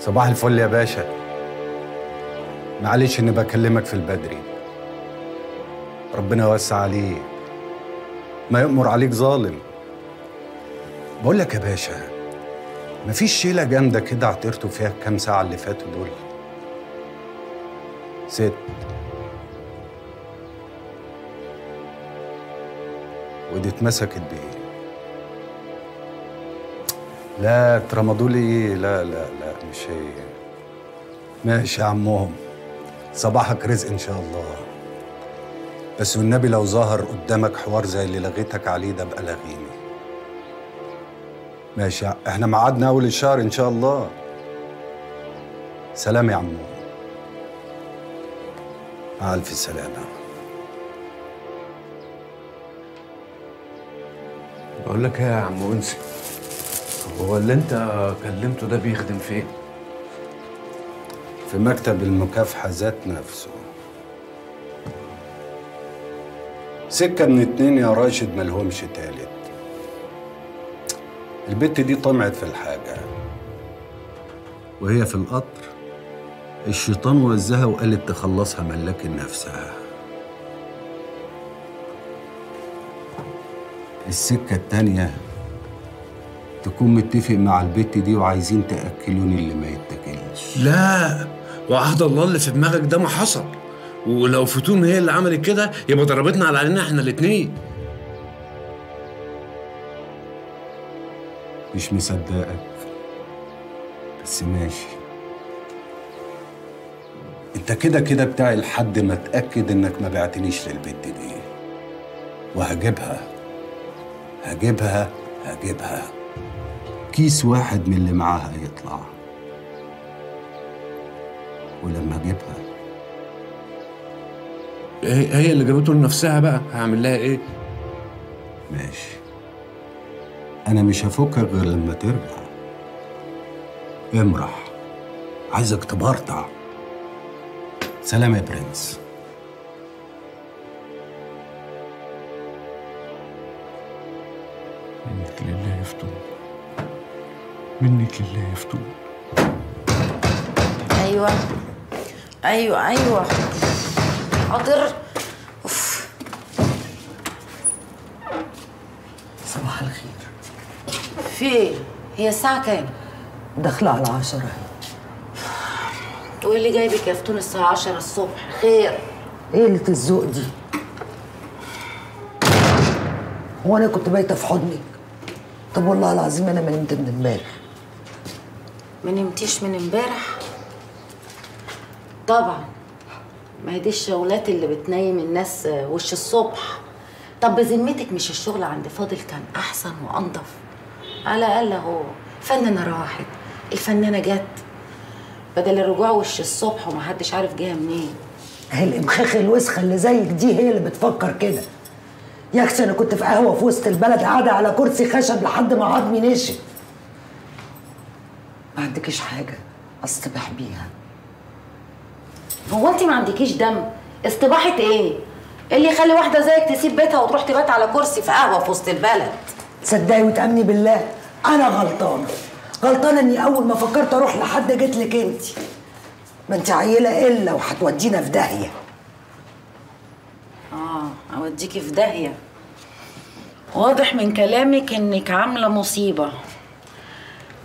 صباح الفل يا باشا. معلش إني بكلمك في البدري. ربنا يوسع عليك. ما يأمر عليك ظالم. بقول لك يا باشا مفيش شيلة جامدة كده عطرتوا فيها الكام ساعة اللي فاتوا دول؟ ست ودي اتمسكت بإيه؟ لا ترامادول إيه لا لا لا مش هي. ماشي يا عمهم. صباحك رزق إن شاء الله. بس والنبي لو ظهر قدامك حوار زي اللي لغيتك عليه ده بقى لغيني. ماشي. إحنا ميعادنا أول الشهر إن شاء الله. سلام يا عمو. مع ألف سلامة.
بقول لك إيه يا عم انسي هو اللي انت كلمته ده بيخدم فين؟
في مكتب المكافحة ذات نفسه. سكة من اتنين يا راشد ملهمش تالت. البت دي طمعت في الحاجة. وهي في القطر الشيطان وزها وقالت تخلصها ملاك نفسها. السكة التانية تكون متفق مع البت دي وعايزين تأكلوني اللي ما يتاكلش.
لا وعهد الله اللي في دماغك ده ما حصل. ولو فتون هي اللي عملت كده يبقى ضربتنا على علينا إحنا الاتنين.
مش مصدقك. بس ماشي. انت كده كده بتاعي لحد ما اتاكد انك ما بعتنيش للبت دي. وهجيبها. هجيبها. هجيبها. كيس واحد من اللي معاها يطلع. ولما اجيبها.
هي هي اللي جابته لنفسها بقى. هعمل لها إيه؟
ماشي. أنا مش هفكك غير لما ترجع. امرح. عايزك تبرطع سلام يا برنس.
منك لله يفتون. منك لله يفتون.
أيوه. أيوه أيوه. حاضر اوف
صباح الخير
في إيه هي الساعة كام؟
داخلة على عشرة.
وايه اللي جايبك يا فتون الساعة 10 الصبح. خير.
إيه اللي الذوق دي؟ هو أنا كنت بايته في حضنك؟ طب والله العظيم أنا ما نمت من امبارح.
ما نمتيش من امبارح؟ طبعا. ما هي دي الشغلات اللي بتنيم الناس وش الصبح. طب بذمتك مش الشغل عند فاضل كان أحسن وأنضف؟ على الأقل أهو. فنانة راحت. الفنانة جت. بدل الرجوع وش الصبح ومحدش عارف جاية منين.
هي الامخاخ الوسخة اللي زيك دي هي اللي بتفكر كده؟ يا أختي أنا كنت في قهوة في وسط البلد قاعدة على كرسي خشب لحد ما عظمي نشف ما عندكيش حاجة أصطبح بيها؟
هو انت ما عندكيش دم؟ استباحه إيه إيه؟ اللي يخلي واحدة زيك تسيب بيتها وتروح تبات على كرسي في قهوة في وسط البلد.
تصدقي وتأمني بالله أنا غلطانه غلطانه إني أول ما فكرت أروح لحد جيت لك أنت. ما أنت عيلة إلا وهتودينا في داهية.
آه اوديكي في داهية. واضح من كلامك إنك عاملة مصيبة.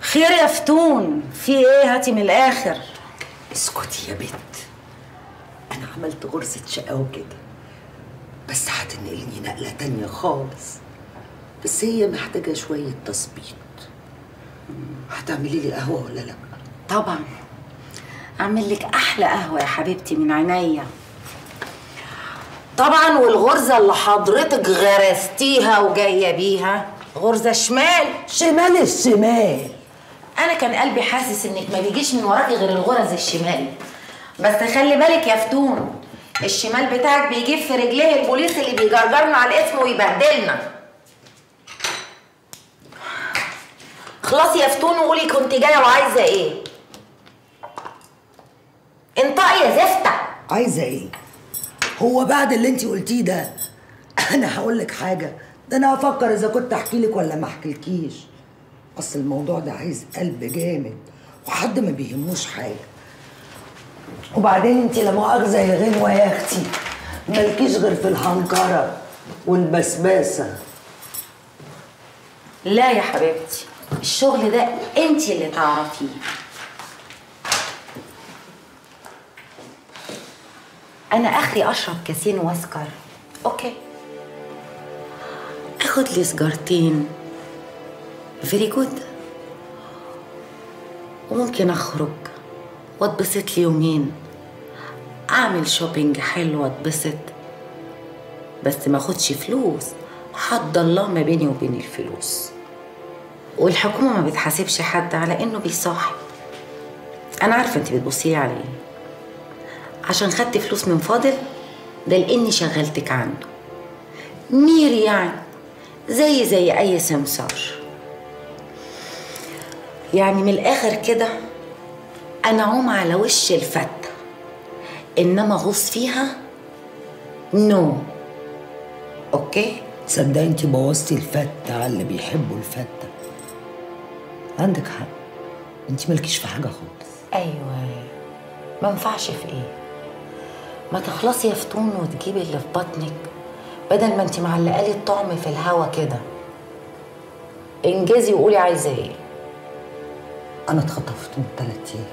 خير يا فتون في إيه؟ هاتي من الآخر.
اسكتي يا بنت. أنا عملت غرزة شقاوة كده. بس هتنقلني نقلة تانية خالص. بس هي محتاجة شوية تظبيط هتعملي لي قهوة ولا لأ؟
طبعا. أعمل لك أحلى قهوة يا حبيبتي من عينيا. طبعا والغرزة اللي حضرتك غرستيها وجاية بيها غرزة شمال.
شمال الشمال.
أنا كان قلبي حاسس إنك ما بيجيش من وراكي غير الغرز الشمال. بس خلي بالك يا فتون الشمال بتاعك بيجيب في رجليه البوليس اللي بيجرجرنا على الاسم ويبهدلنا. خلاص يا فتون وقولي كنت جاية وعايزة إيه؟ انطقي يا زفته
عايزة إيه؟ هو بعد اللي انت قلتيه ده أنا هقول لك حاجة. ده أنا هفكر إذا كنت أحكي لك ولا ما أحكيلكيش. أصل الموضوع ده عايز قلب جامد وحد ما بيهموش حاجة. وبعدين انت لا مؤاخذة يا غنوة يا أختي مالكيش غير في الهنكرة والبسباسة.
لا يا حبيبتي. الشغل ده انت اللي تعرفيه. أنا اخري أشرب كاسين وأسكر. أوكي. أخد لي سجارتين. very good وممكن أخرج. واتبسط لي يومين. أعمل shopping حلو واتبسط. بس ما أخدش فلوس. حد الله ما بيني وبين الفلوس. والحكومة ما بتحاسبش حد على إنه بيصاحب. أنا عارفة أنت بتبصي على إيه عشان خدت فلوس من فاضل ده لاني شغلتك عنده. مير يعني زي زي أي سمسار. يعني من الآخر كده أنا عوم على وش الفتة. إنما غوص فيها no okay؟
تصدقي أنت بوظتي الفتة على اللي بيحبوا الفتة. عندك حق. انت مالكيش في حاجة خالص.
أيوه. ما ينفعش في إيه؟ ما تخلصي يا فتون وتجيبي اللي في بطنك بدل ما انت معلقة لي الطعم في الهوا كده. انجزي وقولي عايزة إيه.
أنا اتخطفت من ثلاث أيام.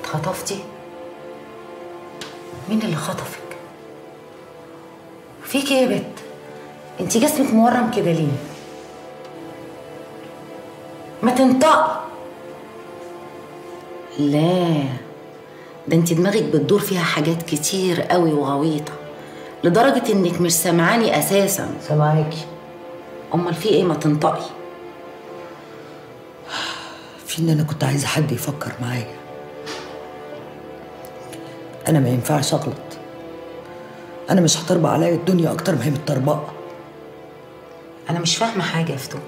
اتخطفتي؟ مين اللي خطفك؟ فيك إيه يا بت. انت جسمك مورم كده ليه؟ ما تنطقي لا ده انت دماغك بتدور فيها حاجات كتير قوي وغويطة لدرجة انك مش سامعاني أساسا.
سامعاكي
أمال في إيه ما تنطقي؟
في إن أنا كنت عايزة حد يفكر معايا. أنا ما ينفعش أغلط. أنا مش هتربى عليا الدنيا أكتر ما هي متطربقه
أنا مش فاهمة حاجة يا فتون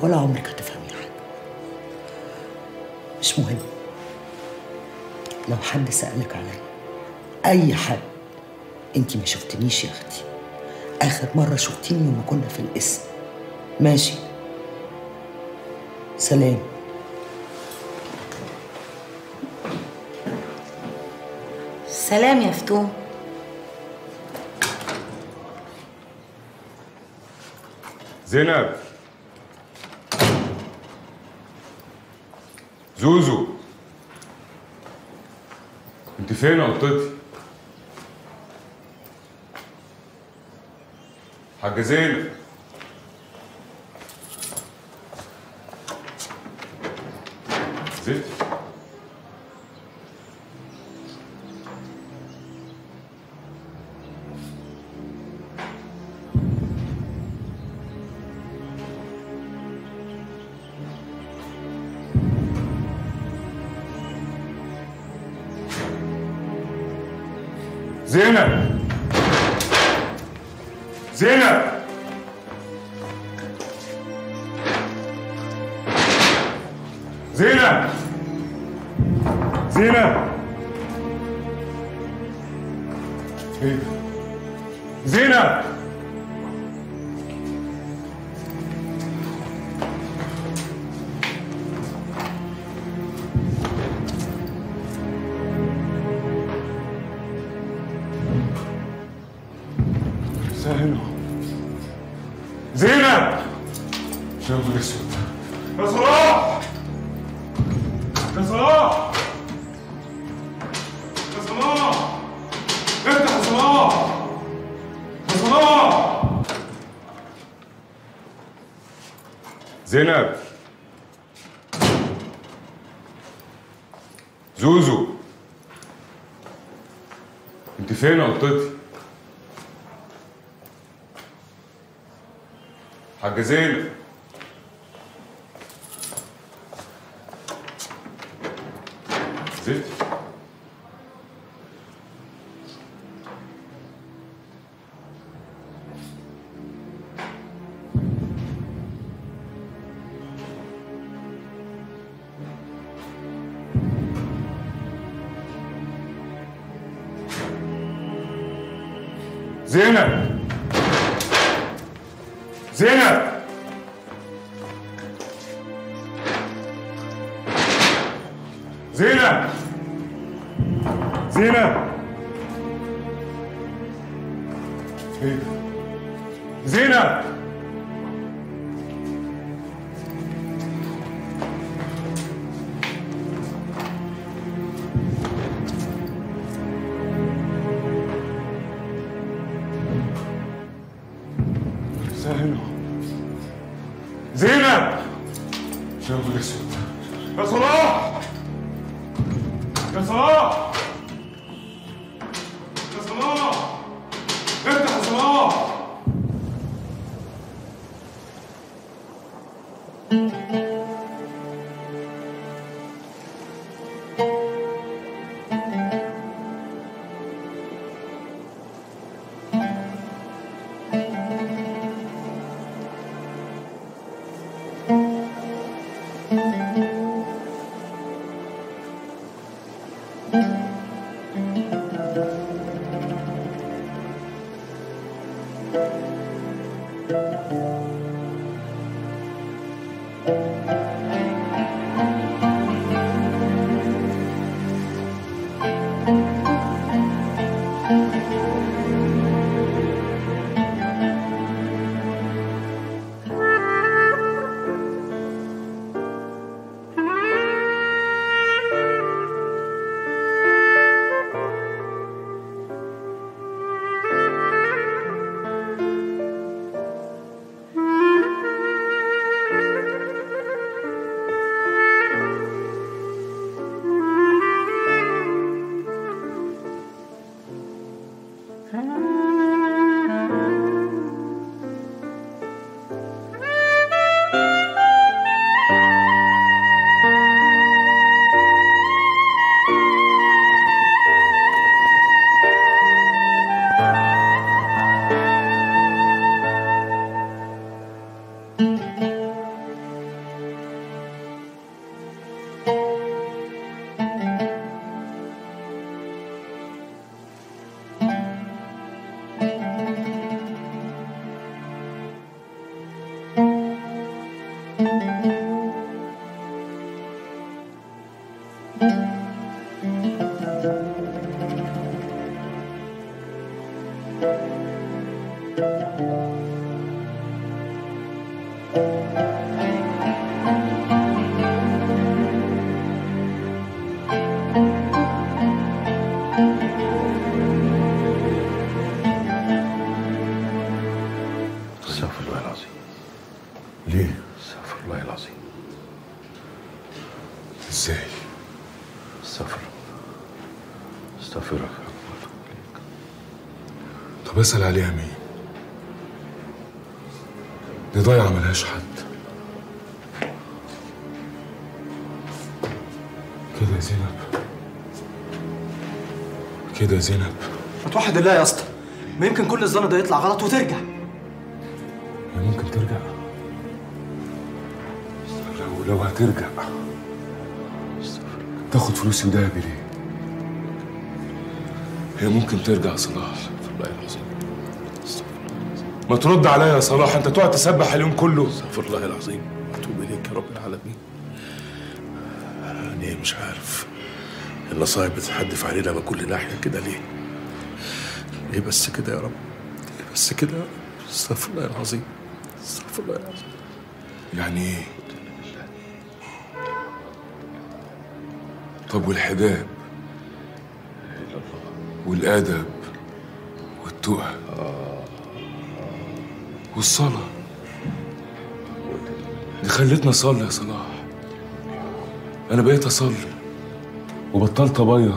ولا عمرك هتفهمي حاجة. مش مهم. لو حد سألك عليا أي حد أنت ما شفتنيش يا أختي. آخر مرة شفتيني يوم ما كنا في القسم ماشي؟ سلام.
سلام يا فتون
زينب. زوزو انت فين قطتي حاجة زينب زينب زينب زينب زينب إيه ده؟ زينب اسأل عليها مين؟ دي ضايعة ملهاش حد. كده يا زينب. كده يا زينب.
ما توحد الله يا اسطى. ما يمكن كل الظن ده يطلع غلط وترجع.
هي ممكن ترجع؟ لو لو هترجع. تاخد فلوسي ودهبي ليه؟ هي ممكن ترجع صلاح. ما ترد عليا يا صلاح. انت تقعد تسبح اليوم كله.
استغفر الله العظيم. أتوب إليك يا رب العالمين. أنا مش عارف المصايب بتحدف علينا من كل ناحية كده ليه. ليه بس كده يا رب؟ ليه بس كده استغفر الله العظيم. استغفر الله العظيم.
يعني إيه؟ طب والحجاب والآدب؟ والصلاة. دي خلتني اصلي يا صلاح. أنا بقيت أصلي وبطلت أبير.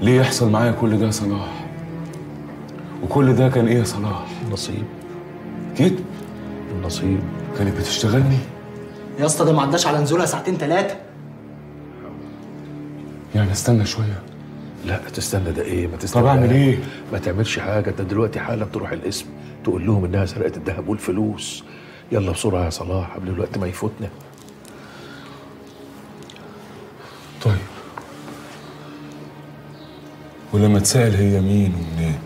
ليه يحصل معايا كل ده يا صلاح؟ وكل ده كان إيه يا صلاح؟
نصيب
كده؟
النصيب.
كانت بتشتغلني؟
يا اسطى ده ما عداش على نزولها ساعتين ثلاثة
يعني استنى شوية.
لا تستنى ده إيه؟ ما تستنى.
طب أعمل إيه؟
ما تعملش حاجة. أنت دلوقتي حالا تروح القسم. تقول لهم إنها سرقت الذهب والفلوس. يلا بسرعة يا صلاح قبل الوقت ما يفوتنا.
طيب. ولما تسأل هي مين ومنين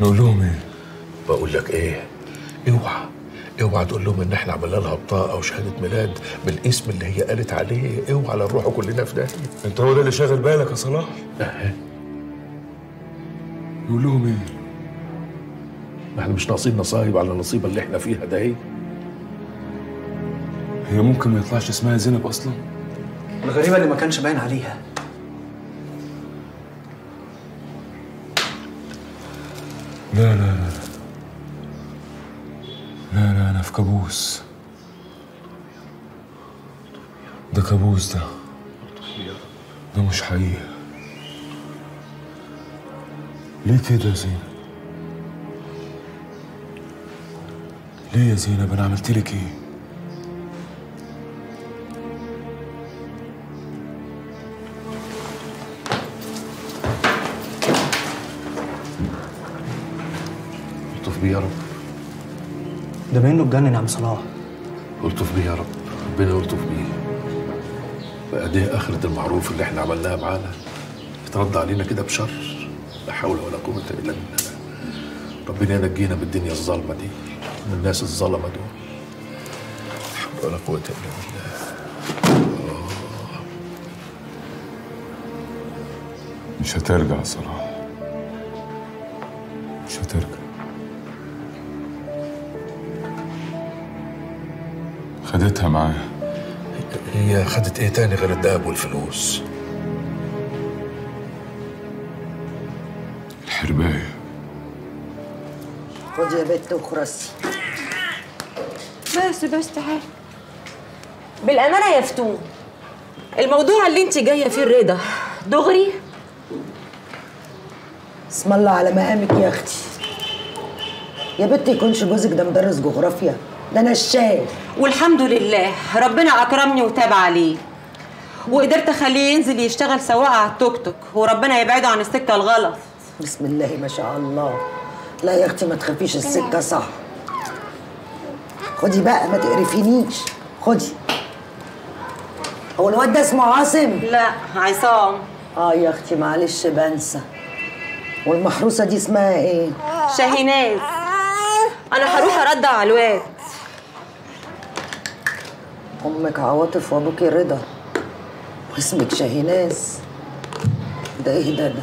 نقول لهم إيه؟
بقول لك إيه؟ اوعى اوعى تقول لهم إن إحنا عملنا لها بطاقة أو شهادة ميلاد بالاسم اللي هي قالت عليه. اوعى لا نروحوا كلنا في داهيه
أنت هو ده اللي شاغل بالك يا صلاح؟
أها
نقول لهم إيه؟
ما إحنا مش ناقصين نصايب على النصيبه اللي إحنا فيها ده إيه
هي ممكن ما يطلعش اسمها زينب أصلا؟
الغريبة اللي ما كانش باين عليها.
لا لا لا. لا لا أنا في كابوس. ده كابوس ده. ده مش حقيقة. ليه كده يا زينب؟ ليه يا زينب؟ أنا عملت لك إيه؟
الطف بيه يا رب.
ده باين له اتجنن يا عم صلاح.
الطف بيه يا رب. ربنا يلطف بيه. بقى دي آخرة المعروف اللي إحنا عملناها معانا؟ اترد علينا كده بشر. لا حول ولا قوة إلا بالله. ربنا ينجينا من الدنيا الظالمة دي. من الناس الظلمة دول. لا حول ولا قوة إلا بالله.
مش هترجع صراحة مش هترجع. خدتها معايا.
هي خدت إيه تاني غير الذهب والفلوس؟
الحرباية.
خدي يا بت وخرسي.
بس تعالي بالأمانة يا فتون الموضوع اللي انت جاية فيه الرضا دغري؟
اسم الله على مقامك يا أختي. يا بت يكونش جوزك ده مدرس جغرافيا ده أنا الشايف
والحمد لله ربنا أكرمني وتاب عليه. وقدرت أخليه ينزل يشتغل سواق على التوك توك وربنا يبعده عن السكة الغلط.
بسم الله ما شاء الله. لا يا أختي ما تخافيش السكة صح. خدي بقى ما تقرفينيش خدي. هو الواد ده اسمه عاصم؟
لا عصام.
آه يا أختي معلش بنسى. والمحروسة دي اسمها إيه؟
شاهيناز. أنا هروح أردع على الواد.
أمك عواطف وابوكي رضا. واسمك شاهيناز. ده إيه ده ده؟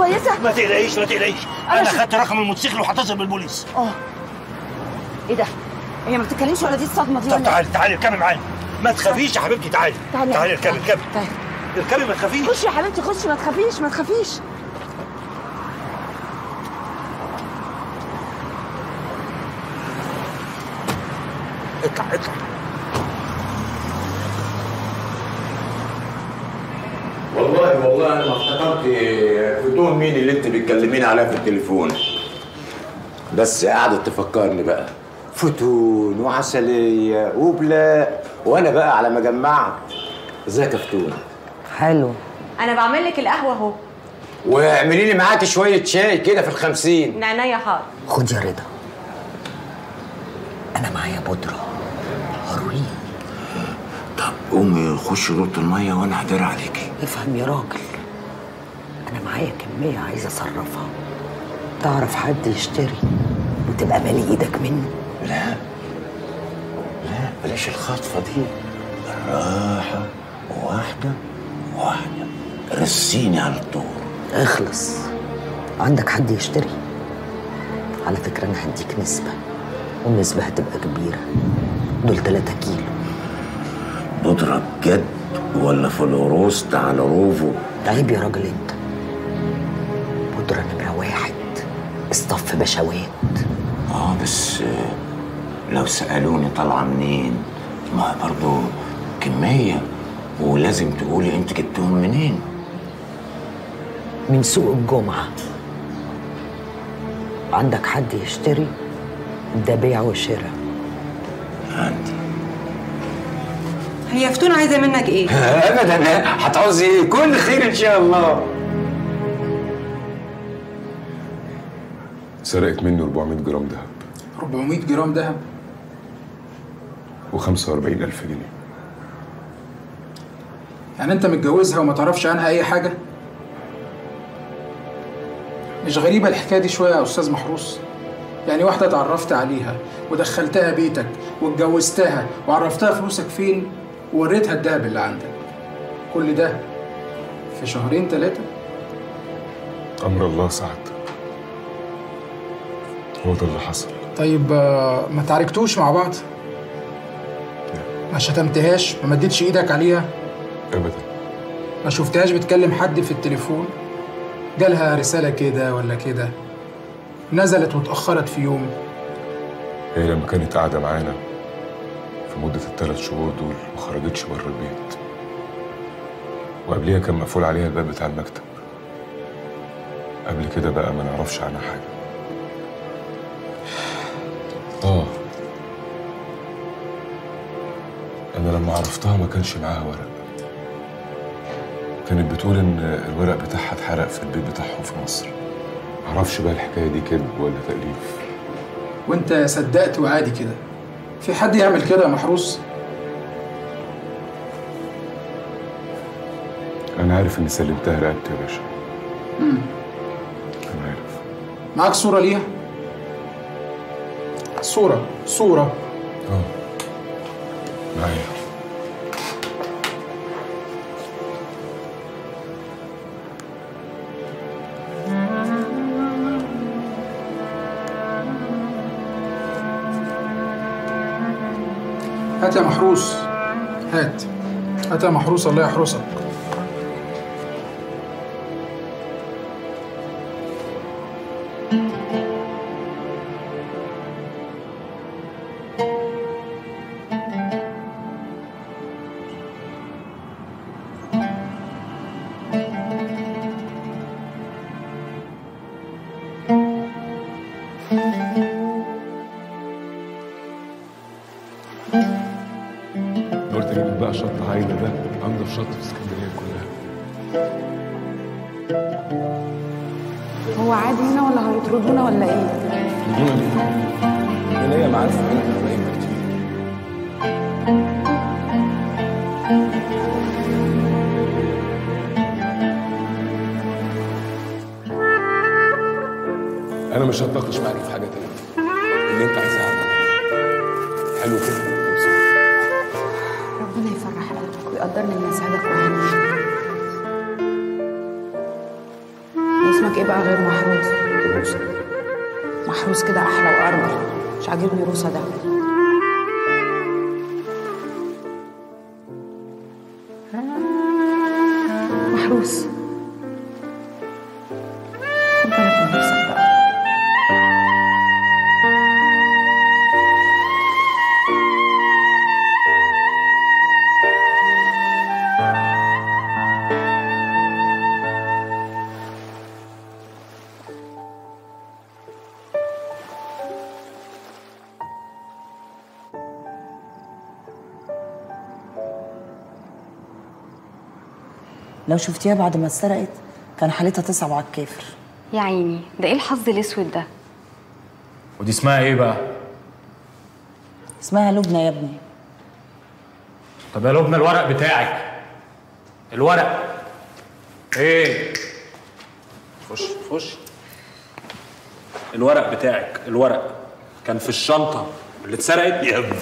كويسة؟
ما تقلقيش ما تقلقيش.
أنا
أنا
شو-
خدت رقم الموتوسيكل وهتصل بالبوليس.
آه إيه ده؟ هي ما بتتكلمش ولا دي الصدمة دي
طب تعالي تعالي اركبي معايا. ما تخافيش يا حبيبتي تعالي.
تعالي.
اركبي اركبي. اركبي ما تخافيش.
خشي يا حبيبتي خشي ما تخافيش ما تخافيش
اطلع اطلع
والله والله أنا ما افتكرت فتون مين اللي بتكلمين عليها في التليفون. بس قعدت تفكرني بقى. فتون وعسلية وبلاء. وأنا بقى على ما جمعت ازيك يا فتون
حلو.
أنا بعمل لك القهوة أهو.
واعملي لي معاكي شوية شاي كده في الخمسين.
من عينيا حاضر
خد يا رضا. أنا معايا بودرة. هروين.
طب قومي خشي دورة المية وأنا هدير عليكي.
افهم يا راجل. معايا كمية عايزه أصرفها. تعرف حد يشتري وتبقى مالي إيدك منه؟
لا. لا بلاش الخطفة دي. بالراحة واحدة واحدة. رسيني على الطور
اخلص. عندك حد يشتري؟ على فكرة أنا هديك نسبة والنسبة هتبقى كبيرة. دول 3 كيلو.
بودرة بجد ولا فلوروست على روفو؟
عيب يا راجل أنت. بودرة نمرة واحد. اصطف بشوات.
آه بس لو سألوني طالعة منين؟ ما برضو كمية. ولازم تقولي انت جبتهم منين.
من سوق الجمعة. عندك حد يشتري؟ ده بيع وشراء.
عندي.
هي فتون عايزة منك إيه؟
ابدا. هتعوزي إيه؟ كل خير إن شاء الله.
سرقت مني 400 جرام دهب
400 جرام دهب
و45 ألف جنيه.
يعني أنت متجوزها وما تعرفش عنها أي حاجة؟ مش غريبة الحكاية دي شوية يا أستاذ محروس؟ يعني واحدة اتعرفت عليها ودخلتها بيتك واتجوزتها وعرفتها فلوسك فين ووريتها الدهب اللي عندك. كل ده في شهرين ثلاثة
أمر الله سعد. هو ده اللي حصل.
طيب آه، ما تعاركتوش مع بعض؟ ما شتمتهاش؟ ما مدتش إيدك عليها؟
أبدا.
ما شفتهاش بتكلم حد في التليفون؟ جالها رسالة كده ولا كده؟ نزلت واتأخرت في يوم.
هي لما كانت قاعدة معانا في مدة الثلاث شهور دول ما خرجتش بره البيت. وقبليها كان مقفول عليها الباب بتاع المكتب. قبل كده بقى ما نعرفش عنها حاجة. آه. أنا لما عرفتها ما كانش معاها ورق. كانت بتقول إن الورق بتاعها اتحرق في البيت بتاعهم في مصر. معرفش بقى الحكاية دي كذب ولا تأليف.
وأنت صدقت وعادي كده. في حد يعمل كده يا محروس؟
أنا عارف إني سلمتها رقبتي يا باشا.
مم.
أنا عارف.
معاك صورة ليها؟ صورة صورة.
آه. معايا.
هات يا محروس. هات. هات يا محروس الله يحرسك.
قلت أجيب بقى شط عايلة ده أنضف شط في اسكندرية كلها.
هو عادي هنا ولا هيطردونا ولا إيه؟
بدون ليه؟ أنا ليا معارف هنا القايمة كتير. أنا مش هتناقش معاك في حاجة تانية. اللي أنت عايزها. حلو كده.
فكرني اني اساعدك واهمك اسمك إيه بقى غير محروس؟ محروس كده أحلى وارمل مش عاجبني روسه ده.
لو شفتيها بعد ما اتسرقت كان حالتها تصعب على الكافر.
يا عيني ده إيه الحظ الأسود ده؟
ودي اسمها إيه بقى؟
اسمها لبنى يا ابني.
طب يا لبنى الورق بتاعك. الورق. إيه؟ خش خش. الورق بتاعك الورق. كان في الشنطة اللي اتسرقت؟
يا ابني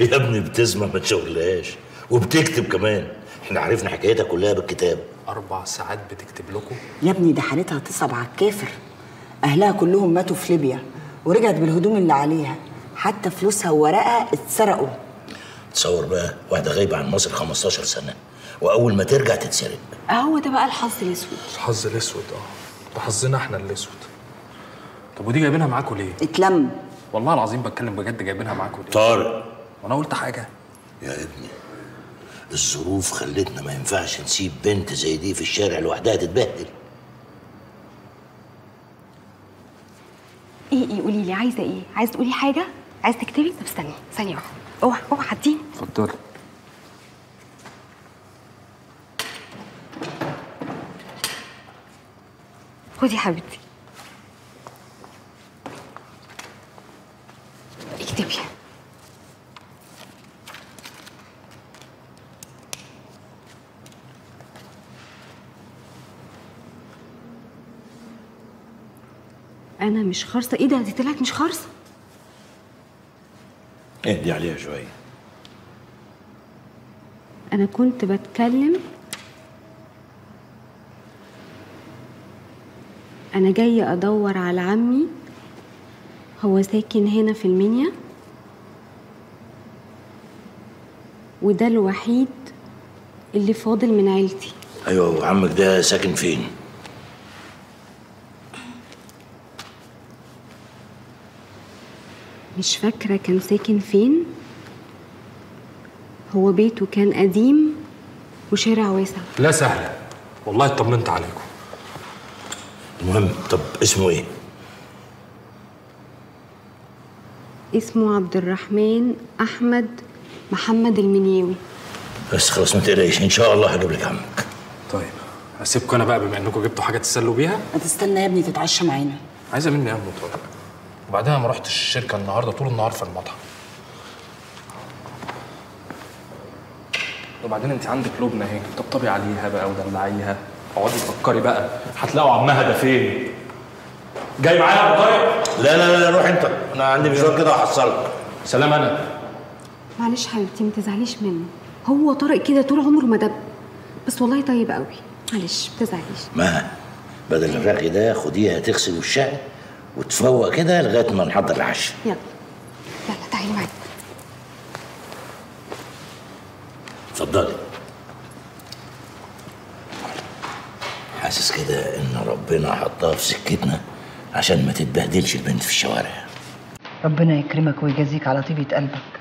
يا ابني بتسمع ما تشغلهاش وبتكتب كمان. إحنا عرفنا حكايتها كلها بالكتاب.
أربع ساعات بتكتب لكم؟
يا ابني ده حالتها تصعب على الكافر. أهلها كلهم ماتوا في ليبيا ورجعت بالهدوم اللي عليها. حتى فلوسها وورقها اتسرقوا.
تصور بقى واحدة غايبة عن مصر 15 سنة وأول ما ترجع تتسرق.
أهو ده بقى الحظ الأسود.
الحظ الأسود آه. ده حظنا إحنا الأسود. طب ودي جايبينها معاكم ليه؟
اتلم.
والله العظيم بتكلم بجد جايبينها معاكم ليه؟
طارق.
وأنا قلت حاجة.
يا ابني. الظروف خلتنا ما ينفعش نسيب بنت زي دي في الشارع لوحدها تتبهدل.
إيه إيه قولي لي عايزة إيه؟ عايزة تقولي حاجة؟ عايزة تكتبي؟ طب استني ثانية واحدة اوعى اوعى عديني
اتفضلي.
خدي يا حبيبتي. اكتبي. أنا مش خارصة. إيه ده؟ دي طلعت مش خارصة؟
اهدي عليها شوية.
أنا كنت بتكلم أنا جاية أدور على عمي. هو ساكن هنا في المنيا. وده الوحيد اللي فاضل من عيلتي.
أيوة وعمك ده ساكن فين؟
مش فاكرة كان ساكن فين. هو بيته كان قديم وشارع واسع.
لا سهلة. والله اطمنت عليكم.
المهم طب اسمه إيه؟
اسمه عبد الرحمن أحمد محمد المنيوي
بس خلاص ما تقلقيش. إن شاء الله هجيب لك عمك.
طيب هسيبكم أنا بقى بما إنكم جبتوا حاجة تسلوا بيها.
ما تستنى يا ابني تتعشى معانا.
عايزة مني يا ام طارق؟ وبعدين أنا ما رحتش الشركة النهارده طول النهار في المطعم. وبعدين انت عندك لبنى اهي طبطبي عليها بقى ودلعيها. اقعدي فكري بقى. هتلاقوا عمها ده فين؟ جاي معايا يا أبو طارق؟
لا لا لا روح انت. أنا عندي مشوار كده وهحصلك
سلام أنا.
معلش حبيبتي ما تزعليش منه هو طارق كده طول عمره ما دب. بس والله طيب قوي. معلش ما تزعليش.
ما بدل الرغي ده خديها تغسل وشها. وتفوق كده لغاية ما نحضر العشاء.
يلا. يلا تعالي معايا.
اتفضلي. حاسس كده إن ربنا حطها في سكتنا عشان ما تتبهدلش البنت في الشوارع.
ربنا يكرمك ويجازيك على طيبة قلبك.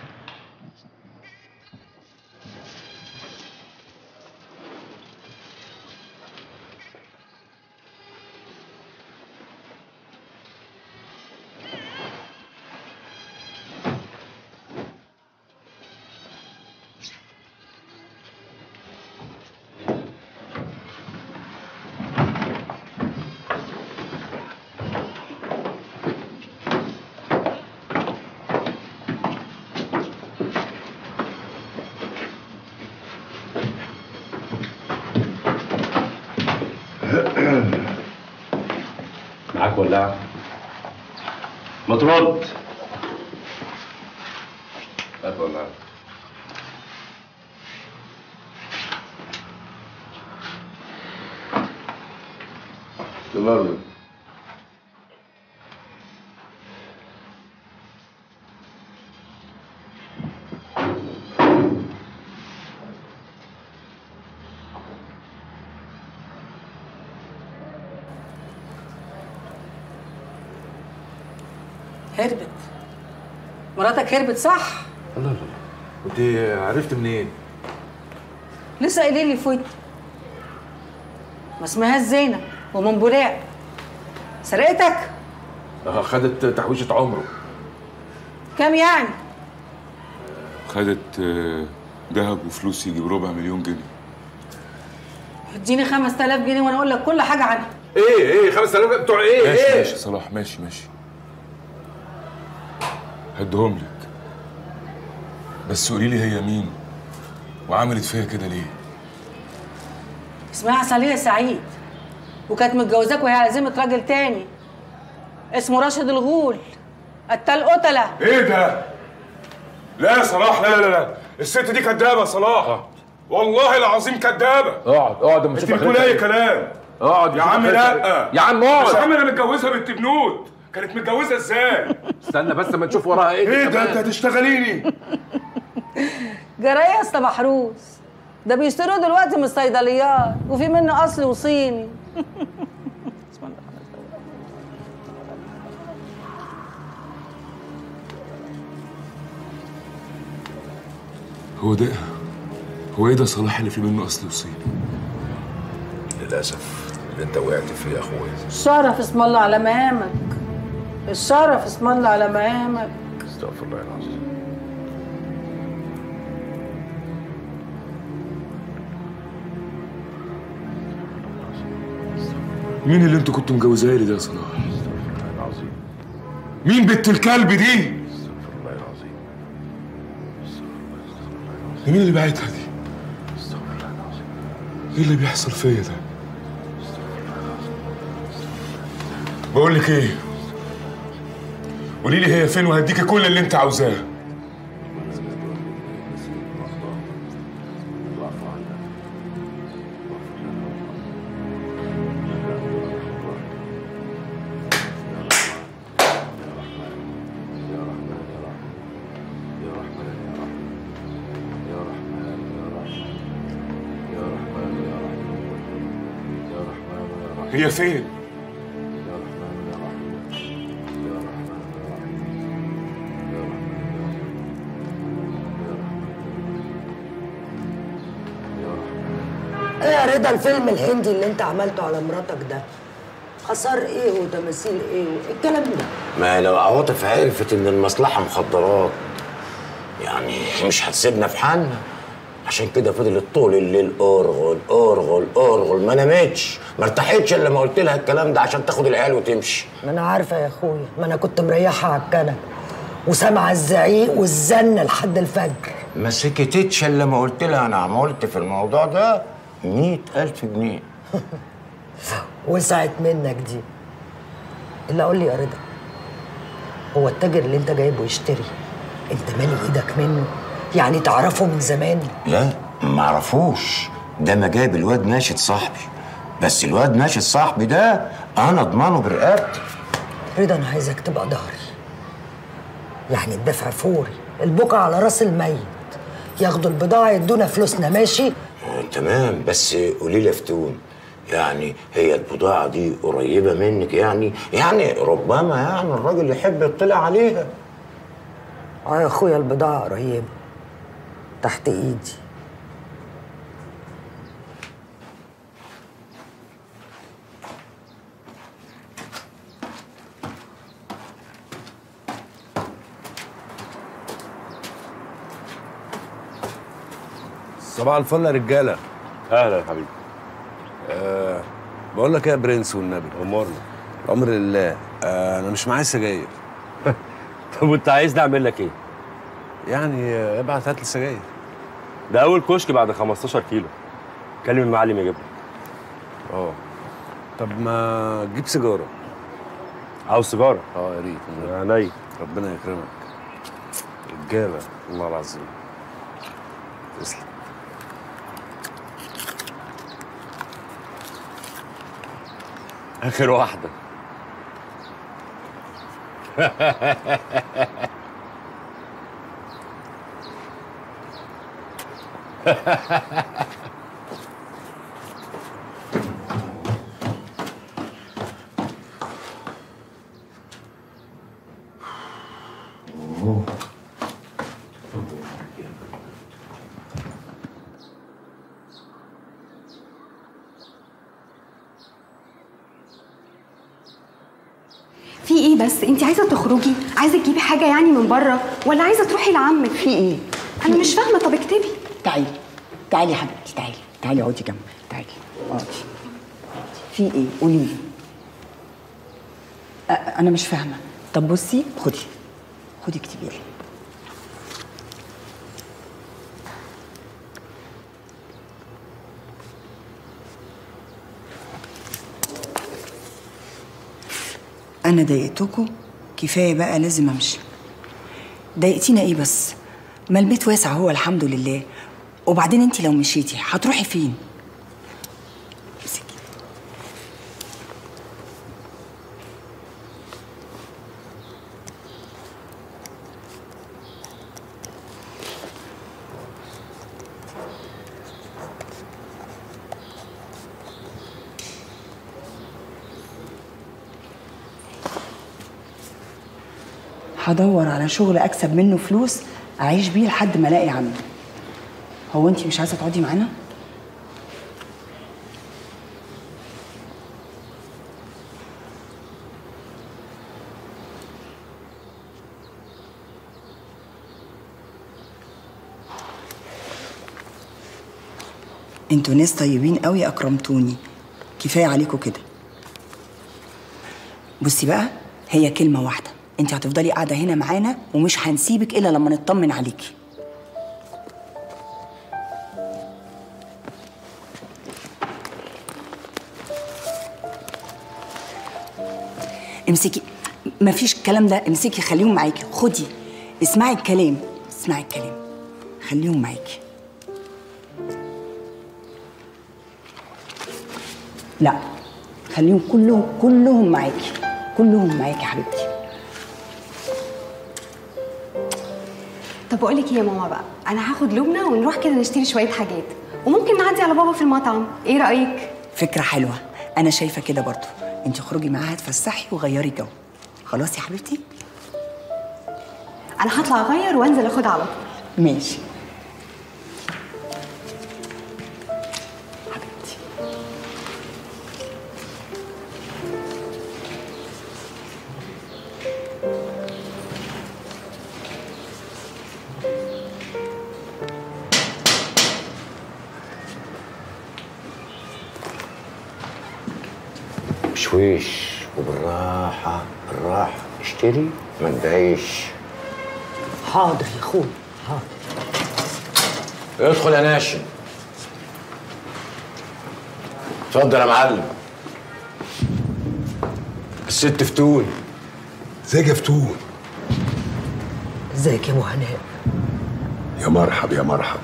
ما ترد هات ولاعة
تمام
هربت مراتك هربت صح؟
الله الله وانت عرفت منين؟
لسه قايلين لي فوت. ما اسمهاش زينب ومن بولاق سرقتك؟
آه، خدت تحويشة عمره.
كام يعني؟
خدت آه، ذهب وفلوس يجي بربع مليون جنيه.
اديني 5000 جنيه وأنا أقول لك كل حاجة عنها.
إيه إيه 5000 بتوع إيه؟
ماشي
إيه؟
ماشي صلاح ماشي ماشي. هديهم لك. بس قولي لي هي مين؟ وعملت فيا كده ليه؟
اسمها عسلية سعيد. وكانت متجوزاك وهي عزيمة راجل تاني. اسمه راشد الغول. قتال قتلة.
إيه ده؟ لا يا صلاح لا لا لا. الست دي كدابة يا صلاح والله العظيم كدابة.
اقعد اقعد اما
انت
أشوف
بتقول اي كلام.
اقعد
يا عم لا.
يا عم اقعد.
مش عم أنا متجوزها بنت بنود كانت متجوزة إزاي؟
استنى بس اما نشوف وراها إيه
إيه ده. أنت هتشتغليني.
جراية يا أسطى محروس. ده بيشتروا دلوقتي من الصيدليات وفي منه اصلي وصيني
هو ده هو إيه ده صلاح اللي فيه منه أصل وصيل
للأسف اللي أنت وقعت فيه يا أخويا.
الشرف اسم الله على مقامك الشرف اسم الله على مقامك.
استغفر الله العظيم
مين اللي أنتوا كنتوا مجوزاها لي ده يا صلاح؟ مين بنت الكلب دي؟ مين اللي بعتها دي؟ إيه اللي بيحصل فيا ده؟ بقول لك إيه؟ قولي لي هي فين وهديكي كل اللي انت عاوزاه. هي فين؟
الفيلم الهندي اللي انت عملته على مراتك ده. آثار إيه وتماثيل إيه الكلام ده.
ما لو عواطف عرفت إن المصلحة مخدرات يعني مش هتسيبنا في حالنا. عشان كده فضلت طول الليل أرغل أرغل أرغل. ما نامتش ما ارتاحتش إلا لما قلت لها الكلام ده عشان تاخد العيال وتمشي.
ما أنا عارفة يا أخويا ما أنا كنت مريحة على الكنبه وسامعة الزعيق والزن لحد الفجر.
ما سكتتش إلا لما قلت لها أنا عملت في الموضوع ده. مئة ألف جنيه.
وسعت منك دي. الا قول لي يا رضا هو التاجر اللي أنت جايبه يشتري أنت مالي إيدك منه؟ يعني تعرفه من زمان؟
لا ما اعرفوش ده ما جايب الواد ناشد صاحبي. بس الواد ناشد صاحبي ده أنا أضمنه برقبتي.
رضا أنا عايزك تبقى ظهري يعني الدفع فوري البقعة على راس الميت. ياخدوا البضاعة يدونا فلوسنا ماشي؟
تمام بس قولي فتون يعني هي البضاعة دي قريبة منك يعني؟ يعني ربما يعني الراجل يحب يطلع عليها.
آه يا أخويا البضاعة قريبة تحت إيدي.
صباح الفل يا رجالة.
أهلا يا حبيبي.
أه بقول لك إيه يا برنس والنبي؟
امرنا
أمر لله أه أنا مش معايا سجاير.
طب وأنت عايزني أعمل لك إيه؟
يعني آه، ابعت هات لي سجاير.
ده أول كشك بعد 15 كيلو. كلم المعلم يجيب لك
آه. طب ما تجيب سيجارة.
عاوز سيجارة؟
آه يا ريت.
عينيا
ربنا يكرمك. رجاله والله العظيم. تسلم.
آخر واحدة.
في إيه بس انت عايزه تخرجي عايزه يعني من بره ولا عايزة تروحي لعمك
في إيه؟
أنا مش فاهمة. طب اكتبي.
تعالي. تعالي يا حبيبتي تعالي. تعالي اقعدي جنبي. تعالي. اقعدي. في إيه؟ قولي لي. أنا مش فاهمة. طب بصي خدي. خدي اكتبي لي. أنا ضايقتكم كفاية بقى لازم أمشي. ضايقتينا إيه بس؟ ما البيت واسع هو الحمد لله. وبعدين انت لو مشيتي هتروحي فين؟ هدور على شغل أكسب منه فلوس أعيش بيه لحد ما ألاقي عمي هو انت مش عايزة تقعدي معانا؟ أنتوا ناس طيبين قوي أكرمتوني. كفاية عليكم كده. بصي بقى هي كلمة واحدة. انت هتفضلي قاعدة هنا معانا ومش هنسيبك إلا لما نطمن عليكي. امسكي. مفيش الكلام ده. امسكي خليهم معاكي. خدي. اسمعي الكلام. اسمعي الكلام. خليهم معاكي. لا. خليهم كلهم كلهم معاكي. كلهم معاكي يا حبيبتي.
طب أقول لك إيه يا ماما بقى؟ أنا هاخد لبنى ونروح كده نشتري شوية حاجات. وممكن نعدي على بابا في المطعم. إيه رأيك؟
فكرة حلوة. أنا شايفة كده برضو. أنت خرجي معاها تفسحي وغيري جو خلاص يا حبيبتي؟
أنا هطلع أغير وأنزل أخدها على طول.
ماشي.
تضايقش
حاضر يا أخوي حاضر.
ادخل يا ناشم اتفضل يا معلم. الست فتون
ازيك يا فتون
ازيك يا ابو هناء
يا مرحب يا مرحب.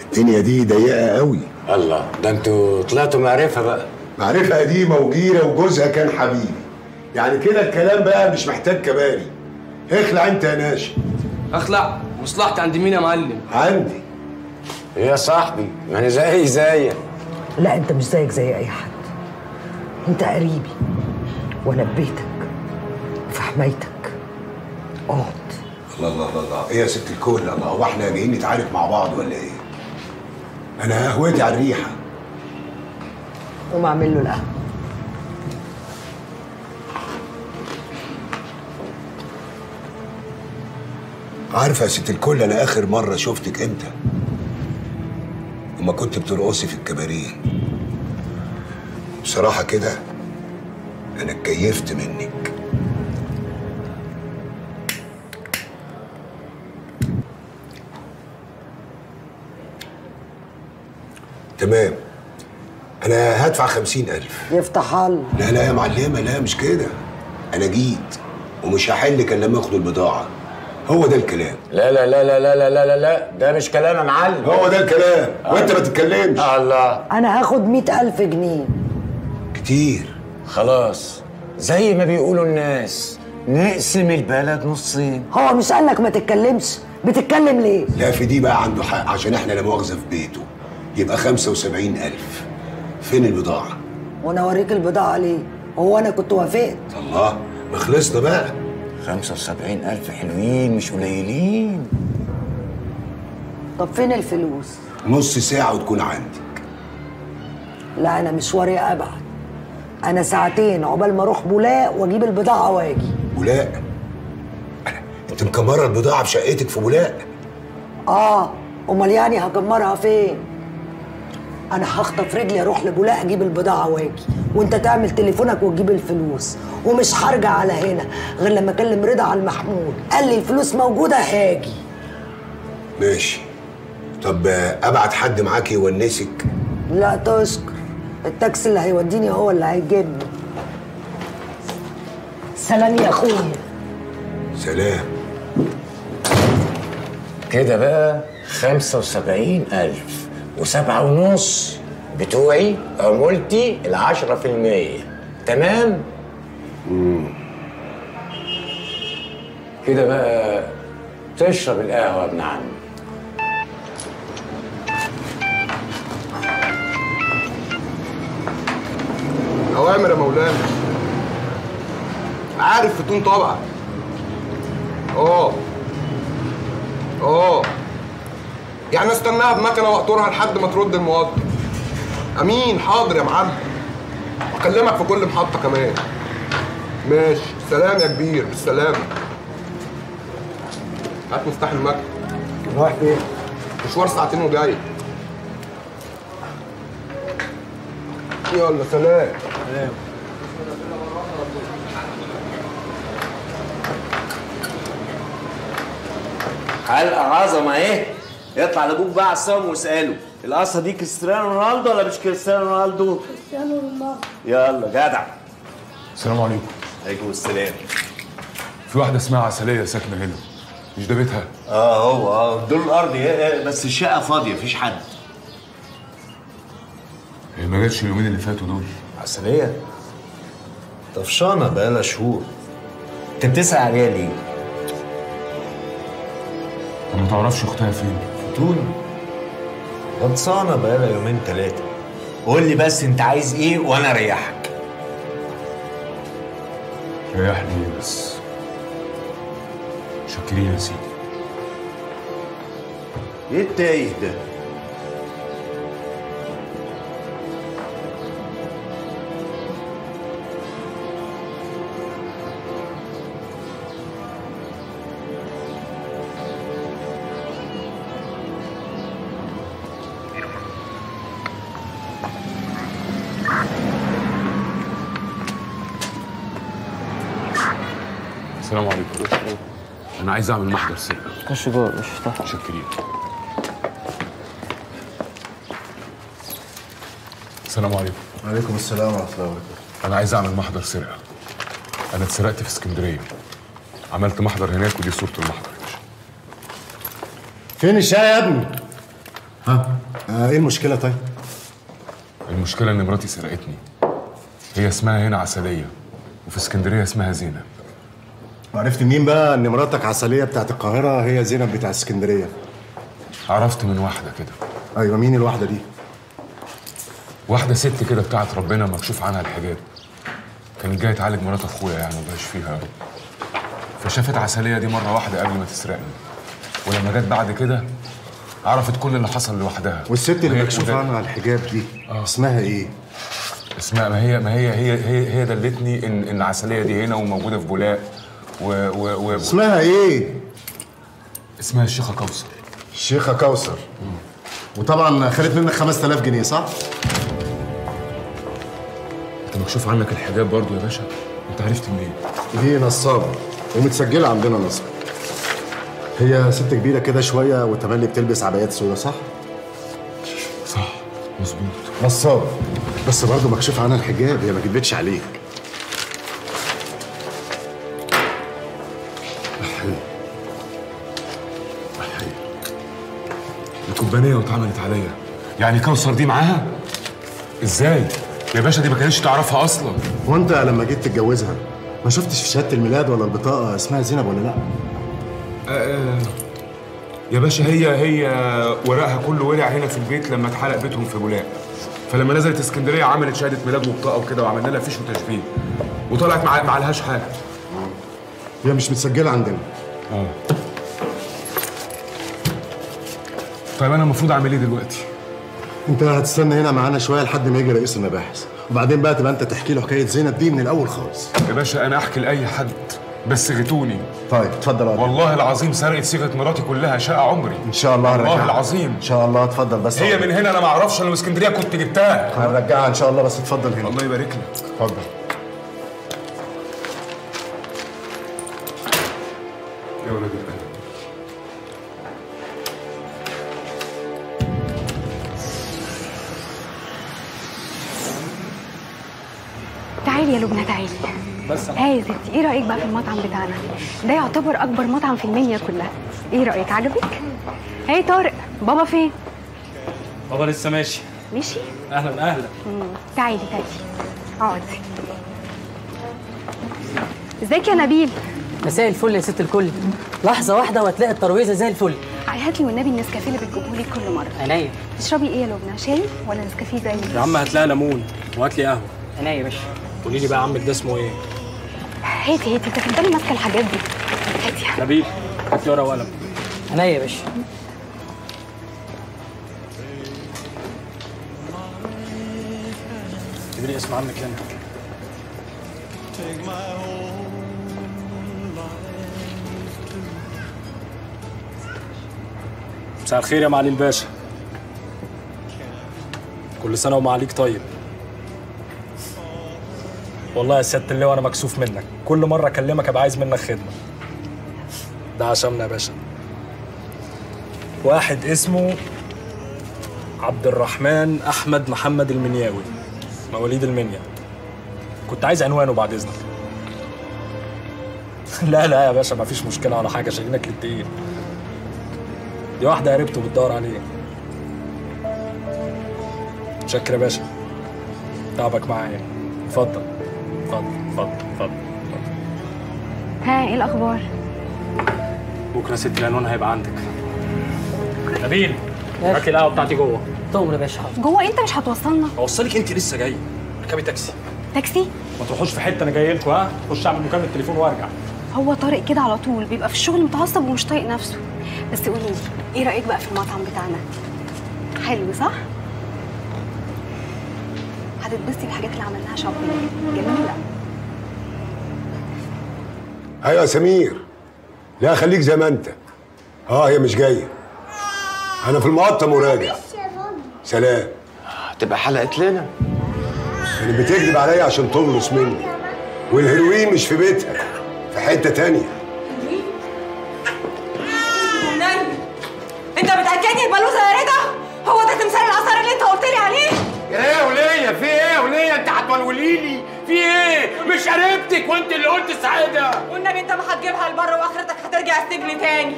الدنيا دي ضيقة قوي.
الله ده أنتوا طلعتوا معرفة بقى.
معرفة قديمة وجيرة وجوزها كان حبيبي. يعني كده الكلام بقى مش محتاج كباري. اخلع انت يا ناشي
اخلع مصلحتي عند مين يا معلم؟
عندي.
إيه يا صاحبي ما أنا زي زيك
لا أنت مش زيك زي أي حد. أنت قريبي وأنا في بيتك وفي حمايتك. اقعد
الله الله الله الله. إيه يا ست الكل الله. هو إحنا جايين نتعارك مع بعض ولا إيه؟ أنا قهوتي على الريحة.
قوم اعمل له القهوه
عارفه يا ست الكل أنا آخر مرة شفتك إمتى؟ لما كنت بترقصي في الكباريه. بصراحة كده أنا اتكيفت منك. تمام. أنا هدفع خمسين ألف.
يفتح الله
لا لا يا معلمة لا مش كده. أنا جيت ومش هحل كان لما ياخدوا البضاعة. هو ده الكلام.
لا لا لا لا لا لا لا لا لا ده مش كلام يا معلم.
هو ده الكلام. وانت ما تتكلمش.
الله.
أنا هاخد مئة ألف جنيه.
كتير.
خلاص. زي ما بيقولوا الناس نقسم البلد نصين.
هو مش قال لك ما تتكلمش؟ بتتكلم ليه؟
لا في دي بقى عنده حق عشان إحنا لا مؤاخذة في بيته. يبقى 75000 فين البضاعة؟
وأنا أوريك البضاعة ليه؟ هو أنا كنت وافقت.
الله ما خلصنا بقى.
75000 حلوين مش قليلين.
طب فين الفلوس؟
نص ساعة وتكون عندي.
لا أنا مشواري أبعد. أنا ساعتين عقبال ما أروح بولاق وأجيب البضاعة وأجي.
بولاق؟ أنت مكمرة البضاعة في شقتك في بولاق؟
آه أمال يعني هكمرها فين؟ أنا هخطف رجلي أروح لبولاق أجيب البضاعة وأجي. وانت تعمل تليفونك وتجيب الفلوس. ومش هرجع على هنا غير لما اكلم رضا على المحمود. قال لي الفلوس موجودة هاجي.
ماشي. طب أبعت حد معاك يونسك؟
لا تشكر. التاكسي اللي هيوديني هو اللي هيجيبني. سلام يا أخويا.
سلام.
كده بقى 75000 وسبعة ونص. بتوعي عمولتي العشرة في المية. تمام؟ كده بقى تشرب القهوة يا ابن عمي
أوامر يا مولانا. عارف فتون طبعا. آه آه يعني استناها بمكنة وأقطرها لحد ما ترد الموظف. أمين حاضر يا معلم. أكلمك في كل محطة كمان. ماشي. سلام يا كبير بالسلامة. هات مفتاح المكنه
رايح فين؟
مشوار ساعتين وجاي. يلا سلام.
سلام.
حلقة عظمة اهي يطلع لأبوك بقى على السما القصة دي كريستيانو رونالدو ولا مش كريستيانو رونالدو؟
كريستيانو رونالدو.
يلا جدع
السلام عليكم.
عليكم السلام.
في واحدة اسمها عسلية ساكنة هنا. مش ده بيتها؟
آه هو آه دول الأرض. إيه، بس الشقة فاضية مفيش حد.
هي ما جاتش اليومين اللي فاتوا دول.
عسلية؟ طفشانة بقالها شهور. انت بتسأل عليها ليه؟
طب ما تعرفش أختها فين؟
فتون غطسانة بقالها يومين تلاتة. قول لي بس انت عايز إيه وأنا اريحك.
ريحني إيه بس. شاكرين يا سيدي.
إيه التايه ده؟
عايز اعمل محضر سرقه
خش جوه مش افتح
شاكرين السلام عليكم.
وعليكم السلام ورحمة الله وبركاته.
أنا عايز اعمل محضر سرقه أنا اتسرقت في اسكندرية. عملت محضر هناك ودي صورة المحضر.
فين الشاي يا ابني؟ ها؟ آه إيه المشكلة طيب؟
المشكلة إن مراتي سرقتني. هي اسمها هنا عسلية وفي اسكندرية اسمها زينب.
وعرفت مين بقى إن مراتك عسلية بتاعت القاهرة هي زينب بتاع اسكندرية؟
عرفت من واحدة كده.
أيوه مين الواحدة دي؟
واحدة ست كده بتاعت ربنا مكشوف عنها الحجاب. كانت جاية تعالج مرات أخويا يعني وباش فيها. فشافت عسلية دي مرة واحدة قبل ما تسرقني. ولما جت بعد كده عرفت كل اللي حصل لوحدها.
والست اللي مكشوف عنها الحجاب دي اسمها إيه؟
اسمها ما هي ما هي هي هي, هي دلتني ان إن العسلية دي هنا وموجودة في بولاق و و و
اسمها إيه؟
اسمها الشيخه كوثر.
الشيخة كوثر. وطبعا خدت منك 5000 جنيه صح؟
انت مكشوف عنك الحجاب برضو يا باشا؟ انت عرفت منين؟
دي نصابة ومتسجلة عندنا نصب. هي ست كبيرة كده شوية وتملي بتلبس عبايات سودا صح؟
صح مظبوط.
نصابة. بس برضه مكشوف عنها الحجاب هي ما كدبتش عليك.
الكوبانيه واتعملت عليا. يعني كوثر دي معاها؟ إزاي؟ يا باشا دي ما كانتش تعرفها أصلا.
هو أنت لما جيت تتجوزها ما شفتش في شهادة الميلاد ولا البطاقة اسمها زينب ولا لا؟
آه يا باشا هي هي ورقها كله ولع هنا في البيت لما اتحرق بيتهم في بولاق. فلما نزلت اسكندرية عملت شهادة ميلاد وبطاقة وكده وعملنا لها فيش وتشبيه. وطلعت مع ما عليهاش حاجة.
هي مش متسجلة عندنا.
آه. طيب أنا المفروض أعمل إيه دلوقتي؟
أنت هتستنى هنا معانا شوية لحد ما يجي رئيس المباحث. وبعدين بقى تبقى أنت تحكي له حكاية زينب دي من الأول خالص.
يا باشا أنا أحكي لأي حد بس غتوني
طيب اتفضل يا
والله العظيم سرقت صيغه مراتي كلها شقه عمري.
إن شاء الله
والله
هنرجعها.
العظيم.
إن شاء الله اتفضل بس.
هي من هنا أنا ما أعرفش أنا من اسكندرية كنت جبتها.
هنرجعها إن شاء الله بس اتفضل هنا.
الله يبارك لك.
اتفضل.
يا ولد القلب.
يا لبنى تعالي
بس
ها يا ستي إيه رأيك بقى في المطعم بتاعنا؟ ده يعتبر أكبر مطعم في المنيا كلها. إيه رأيك؟ عجبك؟ هاي طارق بابا فين؟
بابا لسه ماشي.
مشي
أهلا
أهلا. تعالي تعالي. اقعدي إزيك يا نبيل؟
مساء الفل يا ست الكل. لحظة واحدة وهتلاقي الترابيزة زي الفل.
هات لي والنبي النسكافيه اللي بتجيبهولي كل مرة.
عينيا.
تشربي إيه يا لبنى شاي ولا نسكافيه زي
يا عم هات لها ليمون. وهات لي قهوة.
عينيا يا باشا.
قولي لي بقى عمك ده اسمه إيه؟
هاتي هاتي. انت تفضلي ماسكة الحاجات دي. هاتي
نبيل هات لي ورقة وقلم.
عينيا يا باشا.
اكتبي لي اسم عمك هنا. مساء الخير يا معالي الباشا كل سنة ومعاليك طيب. والله يا سياده اللواء أنا مكسوف منك. كل مرة أكلمك أبقى عايز منك خدمة. ده عشاننا يا باشا. واحد اسمه عبد الرحمن أحمد محمد المنياوي مواليد المنيا. كنت عايز عنوانه بعد إذنك. لا لا يا باشا مفيش مشكلة ولا حاجة شايلينك للتقيل. دي واحدة قريبته بتدور عليه. شكر يا باشا. تعبك معايا. اتفضل. اتفضل اتفضل اتفضل
ها إيه الأخبار؟
بكرة يا ست العنوان هيبقى عندك. نبيل هات القهوة بتاعتي جوه.
تؤمر يا باشا
جوه؟ أنت مش هتوصلنا.
اوصلك أنت لسه جاي. اركبي تاكسي.
تاكسي؟
ما تروحوش في حتة أنا جاي لكم ها؟ خش اعمل مكالمة تليفون وارجع.
هو طارق كده على طول بيبقى في الشغل متعصب ومش طايق نفسه. بس قولي لي إيه رأيك بقى في المطعم بتاعنا؟ حلو صح؟ هتتبسطي بالحاجات اللي عملناها shopping جميلة.
أيوه يا سمير. لا خليك زي ما انت. آه هي مش جاية. أنا في المقطم وراجع. سلام.
تبقى حلقت لنا.
كانت بتكذب عليا عشان تغلص مني. والهيروين مش في بيتها في حتة تانية.
انت بتأكدني البلوزه يا رضا؟ هو ده تمثال
إيه يا ولية؟ في إيه يا ولية؟ انت هتولولي لي؟ في إيه؟ مش قريبتك وانت اللي قلت سعادة.
والنبي انت ما هتجيبها لبره واخرتك هترجع السجن تاني.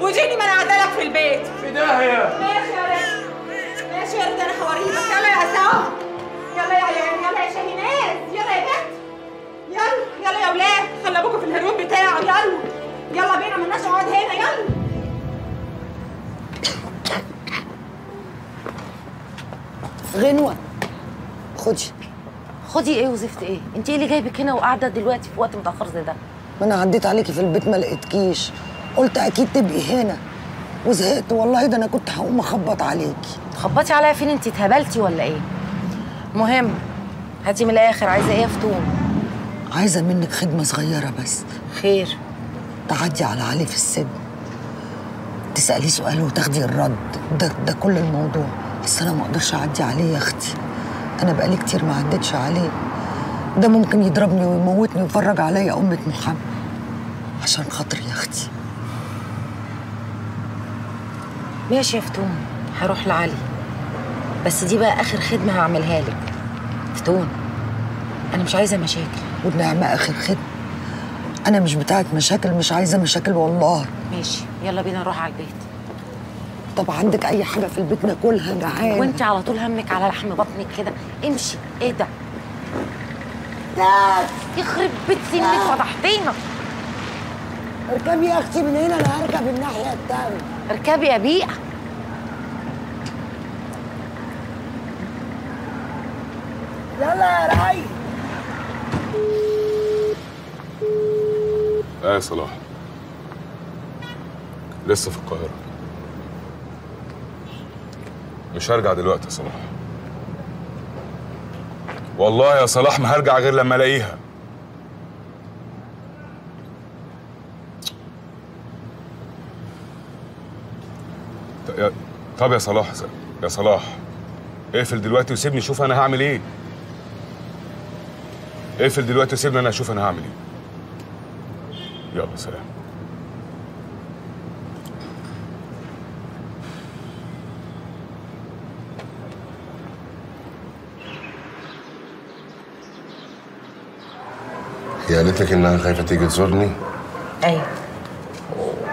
وديني ما أنا في البيت.
في داهيه
ماشي يا رضا ماشي يا رضا أنا هوريك. يلا يا
غنوة. خدي
خدي إيه وزفت إيه؟ انت إيه اللي جايبك هنا وقاعدة دلوقتي في وقت متأخر زي ده؟
ما أنا عديت عليكي في البيت ما لقيتكيش. قلت أكيد تبقي هنا. وزهقت والله ده أنا كنت هقوم اخبط عليكي.
تخبطي عليا فين؟ انت اتهبلتي ولا إيه؟ مهم. هاتي من الآخر عايزة إيه يا فتون
عايزة منك خدمة صغيرة بس.
خير.
تعدي على علي في السجن. تساليه سؤال وتاخدي الرد. ده ده كل الموضوع. بس أنا ما أقدرش أعدي عليه يا أختي. أنا بقالي كتير ما عدتش عليه. ده ممكن يضربني ويموتني ويفرج عليا أمة محمد. عشان خاطري يا أختي.
ماشي يا فتون هروح لعلي. بس دي بقى آخر خدمة هعملها لك. فتون أنا مش عايزة مشاكل.
والنعمة آخر خدمة. أنا مش بتاعت مشاكل مش عايزة مشاكل والله.
ماشي يلا بينا نروح على البيت.
طب عندك أي حاجة في البيت ناكلها؟ جعان.
وأنت على طول همك على لحم بطنك كده. امشي. إيه ده؟ يخرب بيت سنك. فضحتينا
اركبي يا أختي من هنا أنا هركب الناحية التانية.
اركبي يا بيئه
يلا يا ري
آه يا صلاح. لسه في القاهرة. مش هرجع دلوقتي يا صلاح. والله يا صلاح ما هرجع غير لما الاقيها. طب يا صلاح يا صلاح اقفل دلوقتي وسيبني أشوف أنا هعمل إيه. اقفل دلوقتي وسيبني أنا أشوف أنا هعمل إيه. يلا سلام.
هي قالت لك إنها خايفة تيجي تزورني؟
أيوه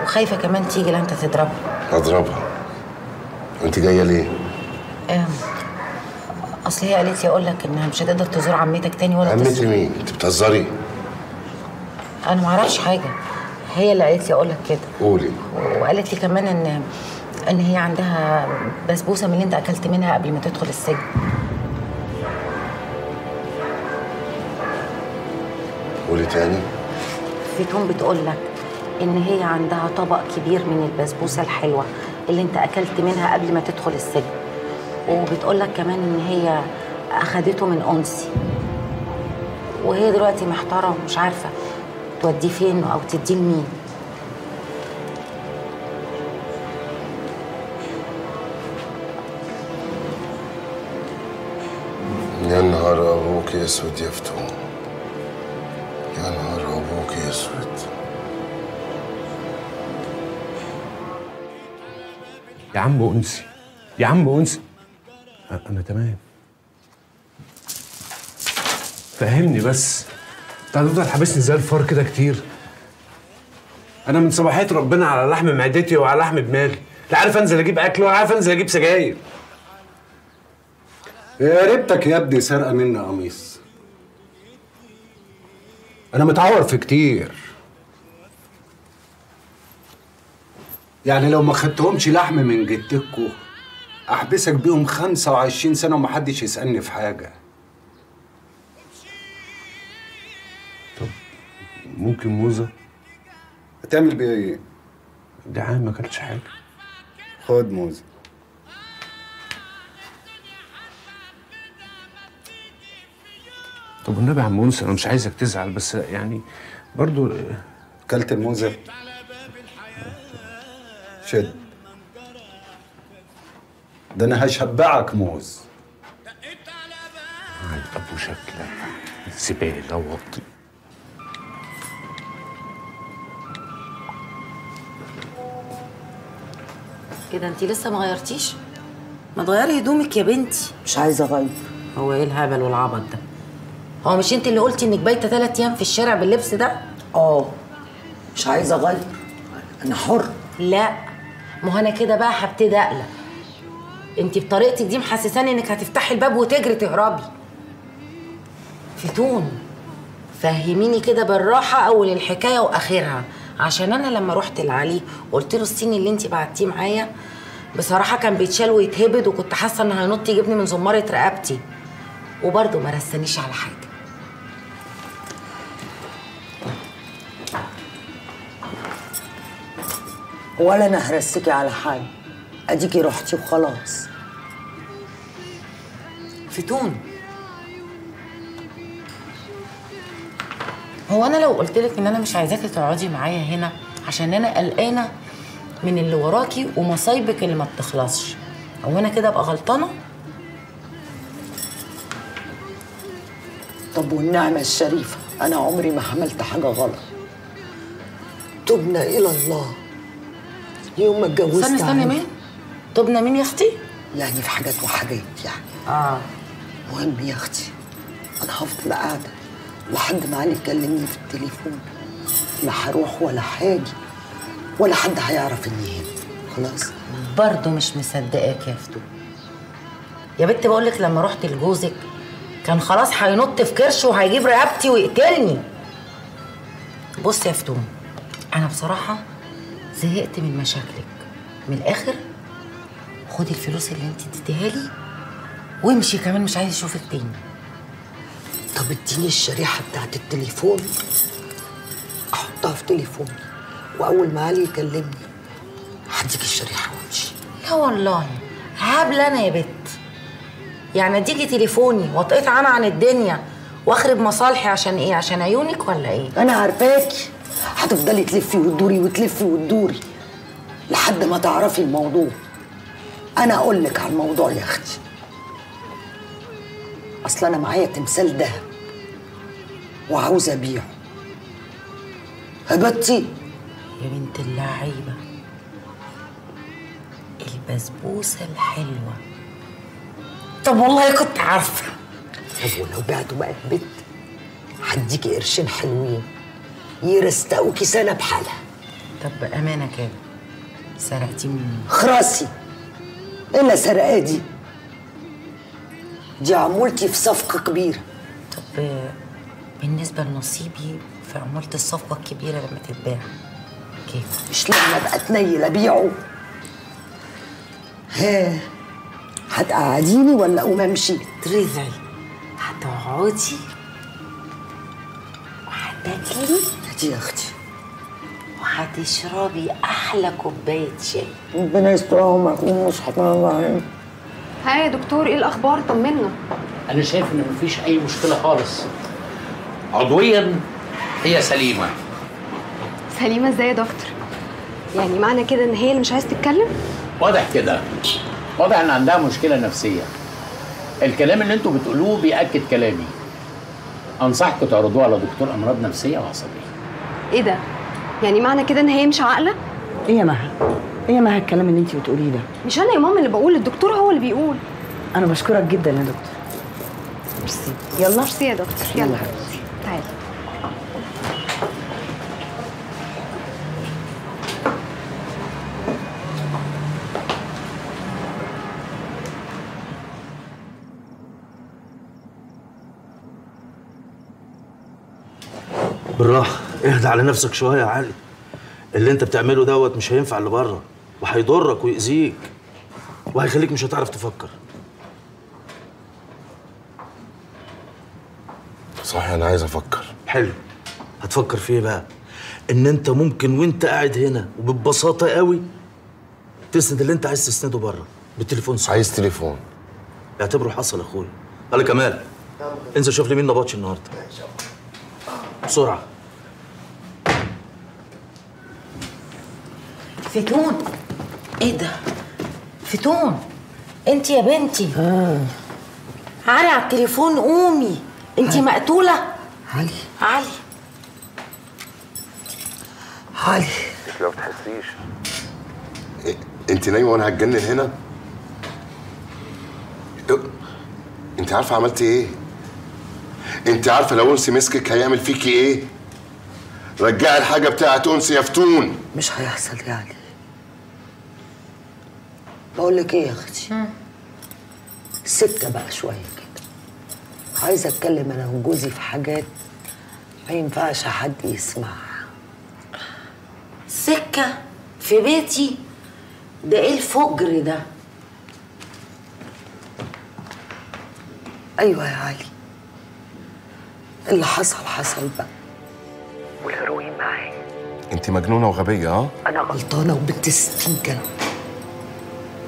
وخايفة كمان تيجي لأ أنت تضربها.
اضربها وانت جاية ليه؟
أصل هي قالت لي أقول لك إنها مش هتقدر تزور عمتك تاني ولا
عمتي مين؟ أنت بتهزري؟
أنا ما أعرفش حاجة. هي اللي قالت لي أقول لك كده.
قولي.
وقالت لي كمان إن إن هي عندها بسبوسة من اللي أنت أكلت منها قبل ما تدخل السجن.
قولي تاني؟
فيتون بتقول لك إن هي عندها طبق كبير من البسبوسة الحلوة اللي أنت أكلت منها قبل ما تدخل السجن. وبتقول لك كمان إن هي أخدته من أنسي. وهي دلوقتي محتارة ومش عارفة توديه فين أو تديه لمين.
يا نهار أبوك أسود يا فتون يا نهار أبوك اسود
يا عم انسي يا عم انسي أنا تمام. فهمني بس. انت هتفضل حابسني زي الفار كده كتير. أنا من صباحية ربنا على لحم معدتي وعلى لحم دماغي لا عارف أنزل أجيب أكل ولا عارف أنزل أجيب سجاير.
يا ريتك يا ابني سرقة مني قميص. أنا متعور في كتير. يعني لو ما خدتهمش لحم من جدتكوا أحبسك بيهم 25 سنة ومحدش يسألني في حاجة.
ممكن موزة؟
هتعمل بيها إيه؟
دي عام ما كانتش حاجة.
خد موزة.
طب والنبي يا عم أنا مش عايزك تزعل بس يعني برضو
كلت الموزة. شد. ده أنا هشبعك موز.
أبو شكلك. زباله وطي.
كده انت لسه ما غيرتيش؟ ما تغيري هدومك يا بنتي.
مش عايزة أغير.
هو إيه الهبل والعبط ده؟ هو مش انت اللي قلتي انك بايته ثلاث أيام في الشارع باللبس ده؟
آه. مش عايزة أغير. أنا حر.
لا. ما هو أنا كده بقى هبتدي أقلق. انت بطريقتك دي محسساني انك هتفتحي الباب وتجري تهربي. فتون. فهميني كده بالراحة أول الحكاية وآخرها. عشان أنا لما رحت لعلي وقلت له الصيني اللي انت بعتيه معايا بصراحة كان بيتشال ويتهبد وكنت حاسة انه هينط يجيبني من زمارة رقبتي. وبرضه ما رسانيش على حاجة.
ولا أنا هرسكي على حاجة اديكي رحتي وخلاص.
فتون. هو أنا لو قلت لك إن أنا مش عايزاكي تقعدي معايا هنا عشان أنا قلقانة من اللي وراكي ومصايبك اللي ما بتخلصش. هو أنا كده أبقى غلطانة؟
طب والنعمة الشريفة؟ أنا عمري ما عملت حاجة غلط. تبنا إلى الله. يوم ما اتجوزت
استني استني مين؟ تبنى مين يا أختي؟
يعني في حاجات وحاجات يعني.
آه.
مهم يا أختي. أنا هفضل قاعدة لحد ما علي يكلمني في التليفون. لا هروح ولا هاجي ولا حد هيعرف إني هنا. خلاص؟
برضه مش مصدقاك يا فتون يا بنت بقول لك لما رحت لجوزك كان خلاص هينط في كرشه وهيجيب رقبتي ويقتلني. بص يا فتون أنا بصراحة زهقت من مشاكلك. من الآخر خدي الفلوس اللي انت اديتيها لي وامشي كمان مش عايز أشوفك تاني.
طب اديني الشريحة بتاعت التليفون. أحطها في تليفوني وأول ما علي يكلمني هديك الشريحة وامشي.
لا والله هبل أنا يا بت. يعني اديكي تليفوني واتقطع أنا عن الدنيا وأخرب مصالحي عشان إيه؟ عشان عيونك ولا إيه؟
أنا عارفاكي. هتفضلي تلفي وتدوري وتلفي وتدوري لحد ما تعرفي الموضوع. أنا أقول لك على الموضوع يا أختي. أصل أنا معايا تمثال دهب وعاوزه أبيعه. هبتي
يا بنت اللعيبة البسبوسة الحلوة. طب والله كنت عارفة.
طب ولو بعته بقى البيت هديكي قرشين حلوين. يرستقوكي سنه بحالها
طب بامانه كده سرقتي مني
خراسي. الا سرقه دي دي عمولتي في صفقة كبيرة.
طب بالنسبة لنصيبي في عمولة الصفقة الكبيرة لما تتباع كيف؟
مش لما أبقى تنيل أبيعه. ها هتقعديني ولا أقوم أمشي؟
ترزعي هتقعدي؟ وهتاكلي
هاتي يا أختي.
وهتشربي أحلى كوباية شاي.
ربنا يستر عمرك ومش هتنور
ها يا دكتور إيه الأخبار؟ طمنا.
أنا شايف إن مفيش أي مشكلة خالص. عضويا هي سليمة.
سليمة إزاي يا دكتور؟ يعني معنى كده إن هي اللي مش عايزه تتكلم؟
واضح كده. واضح إن عندها مشكلة نفسية. الكلام اللي أنتوا بتقولوه بيأكد كلامي. انصحكم تعرضوه على دكتور أمراض نفسية وعصبية.
إيه ده؟ يعني معنى كده إن هي مش عاقلة؟
إيه يا مها إيه يا مها الكلام اللي انت بتقوليه ده.
مش أنا يا ماما اللي بقول الدكتور هو اللي بيقول.
أنا بشكرك جدا يا دكتور. ميرسي. يلا.
ميرسي يا دكتور. يلا.
يلا.
تعالي.
بالراحة. اهدى على نفسك شوية يا علي. اللي انت بتعمله دوت مش هينفع اللي بره وهيضرك ويأذيك وهيخليك مش هتعرف تفكر.
صحيح أنا عايز أفكر.
حلو. هتفكر في إيه بقى؟ إن أنت ممكن وأنت قاعد هنا وببساطة قوي تسند اللي أنت عايز تسنده بره بالتليفون صح؟
عايز تليفون.
اعتبره حصل يا أخويا. قال كمال انزل شوف لي مين نبطش النهارده. بسرعة.
فتون. إيه ده؟ فتون. انت يا بنتي. علي على التليفون قومي. انت مقتولة.
علي.
علي.
علي.
انت ما بتحسيش إيه، انت نايمة وأنا هتجنن هنا؟ إيه، انت عارفة عملتي إيه؟ انت عارفة لو انسي مسكك هيعمل فيكي إيه؟ رجعي الحاجة بتاعت انسي يا فتون.
مش هيحصل يعني بقول لك إيه يا أختي؟ سكة بقى شوية كده. عايزة أتكلم أنا وجوزي في حاجات ما ينفعش حد يسمعها.
سكة في بيتي؟ ده إيه الفجر ده؟
أيوه يا علي. اللي حصل حصل بقى. والهيروين معايا.
انت مجنونة وغبية ها؟
أنا غلطانة وبنت ستين كلب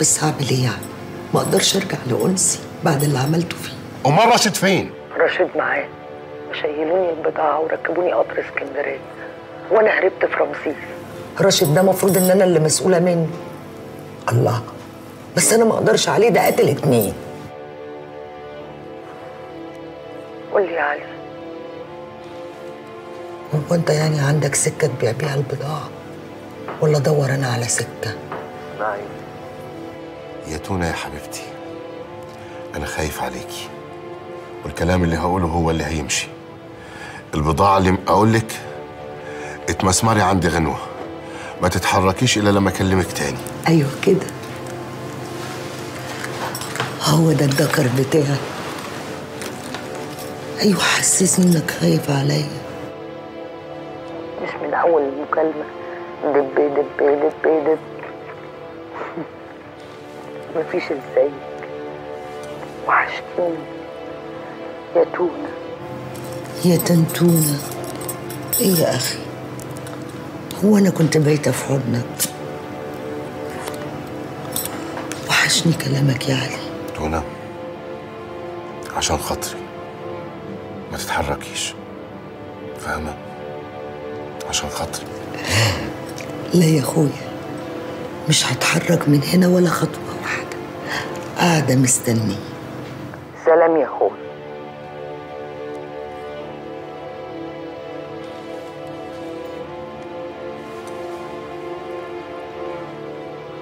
بس هعمل إيه يعني ما أقدرش أرجع لأنسي بعد اللي عملته فيه.
امال راشد فين؟
راشد معاه شيلوني البضاعة وركبوني قطر اسكندرية. وأنا هربت في رمسيس. راشد ده مفروض إن أنا اللي مسؤولة منه. الله. بس أنا ما أقدرش عليه ده قتل اتنين. قول لي يا علي. هو انت يعني عندك سكة تبيع بيها البضاعة؟ ولا ادور أنا على سكة؟
يا تونة يا حبيبتي. أنا خايف عليكي والكلام اللي هقوله هو اللي هيمشي. البضاعة اللي أقولك اتمسمري عندي غنوة. ما تتحركيش إلا لما أكلمك تاني.
أيوه كده. هو ده الدكر بتاعي. أيوه حسسني إنك خايف عليا. مش من أول المكالمه دب دب دب دب. مفيش ازيك وحشتني يا تونة يا تنتونة إيه يا أخي؟ هو أنا كنت بايتة في حضنك. وحشني كلامك يا علي.
تونة عشان خاطري. ما تتحركيش. فاهمة؟ عشان خاطري.
لا يا أخويا مش هتحرك من هنا ولا خطوة. واحدة قاعدة مستنية سلام يا اخويا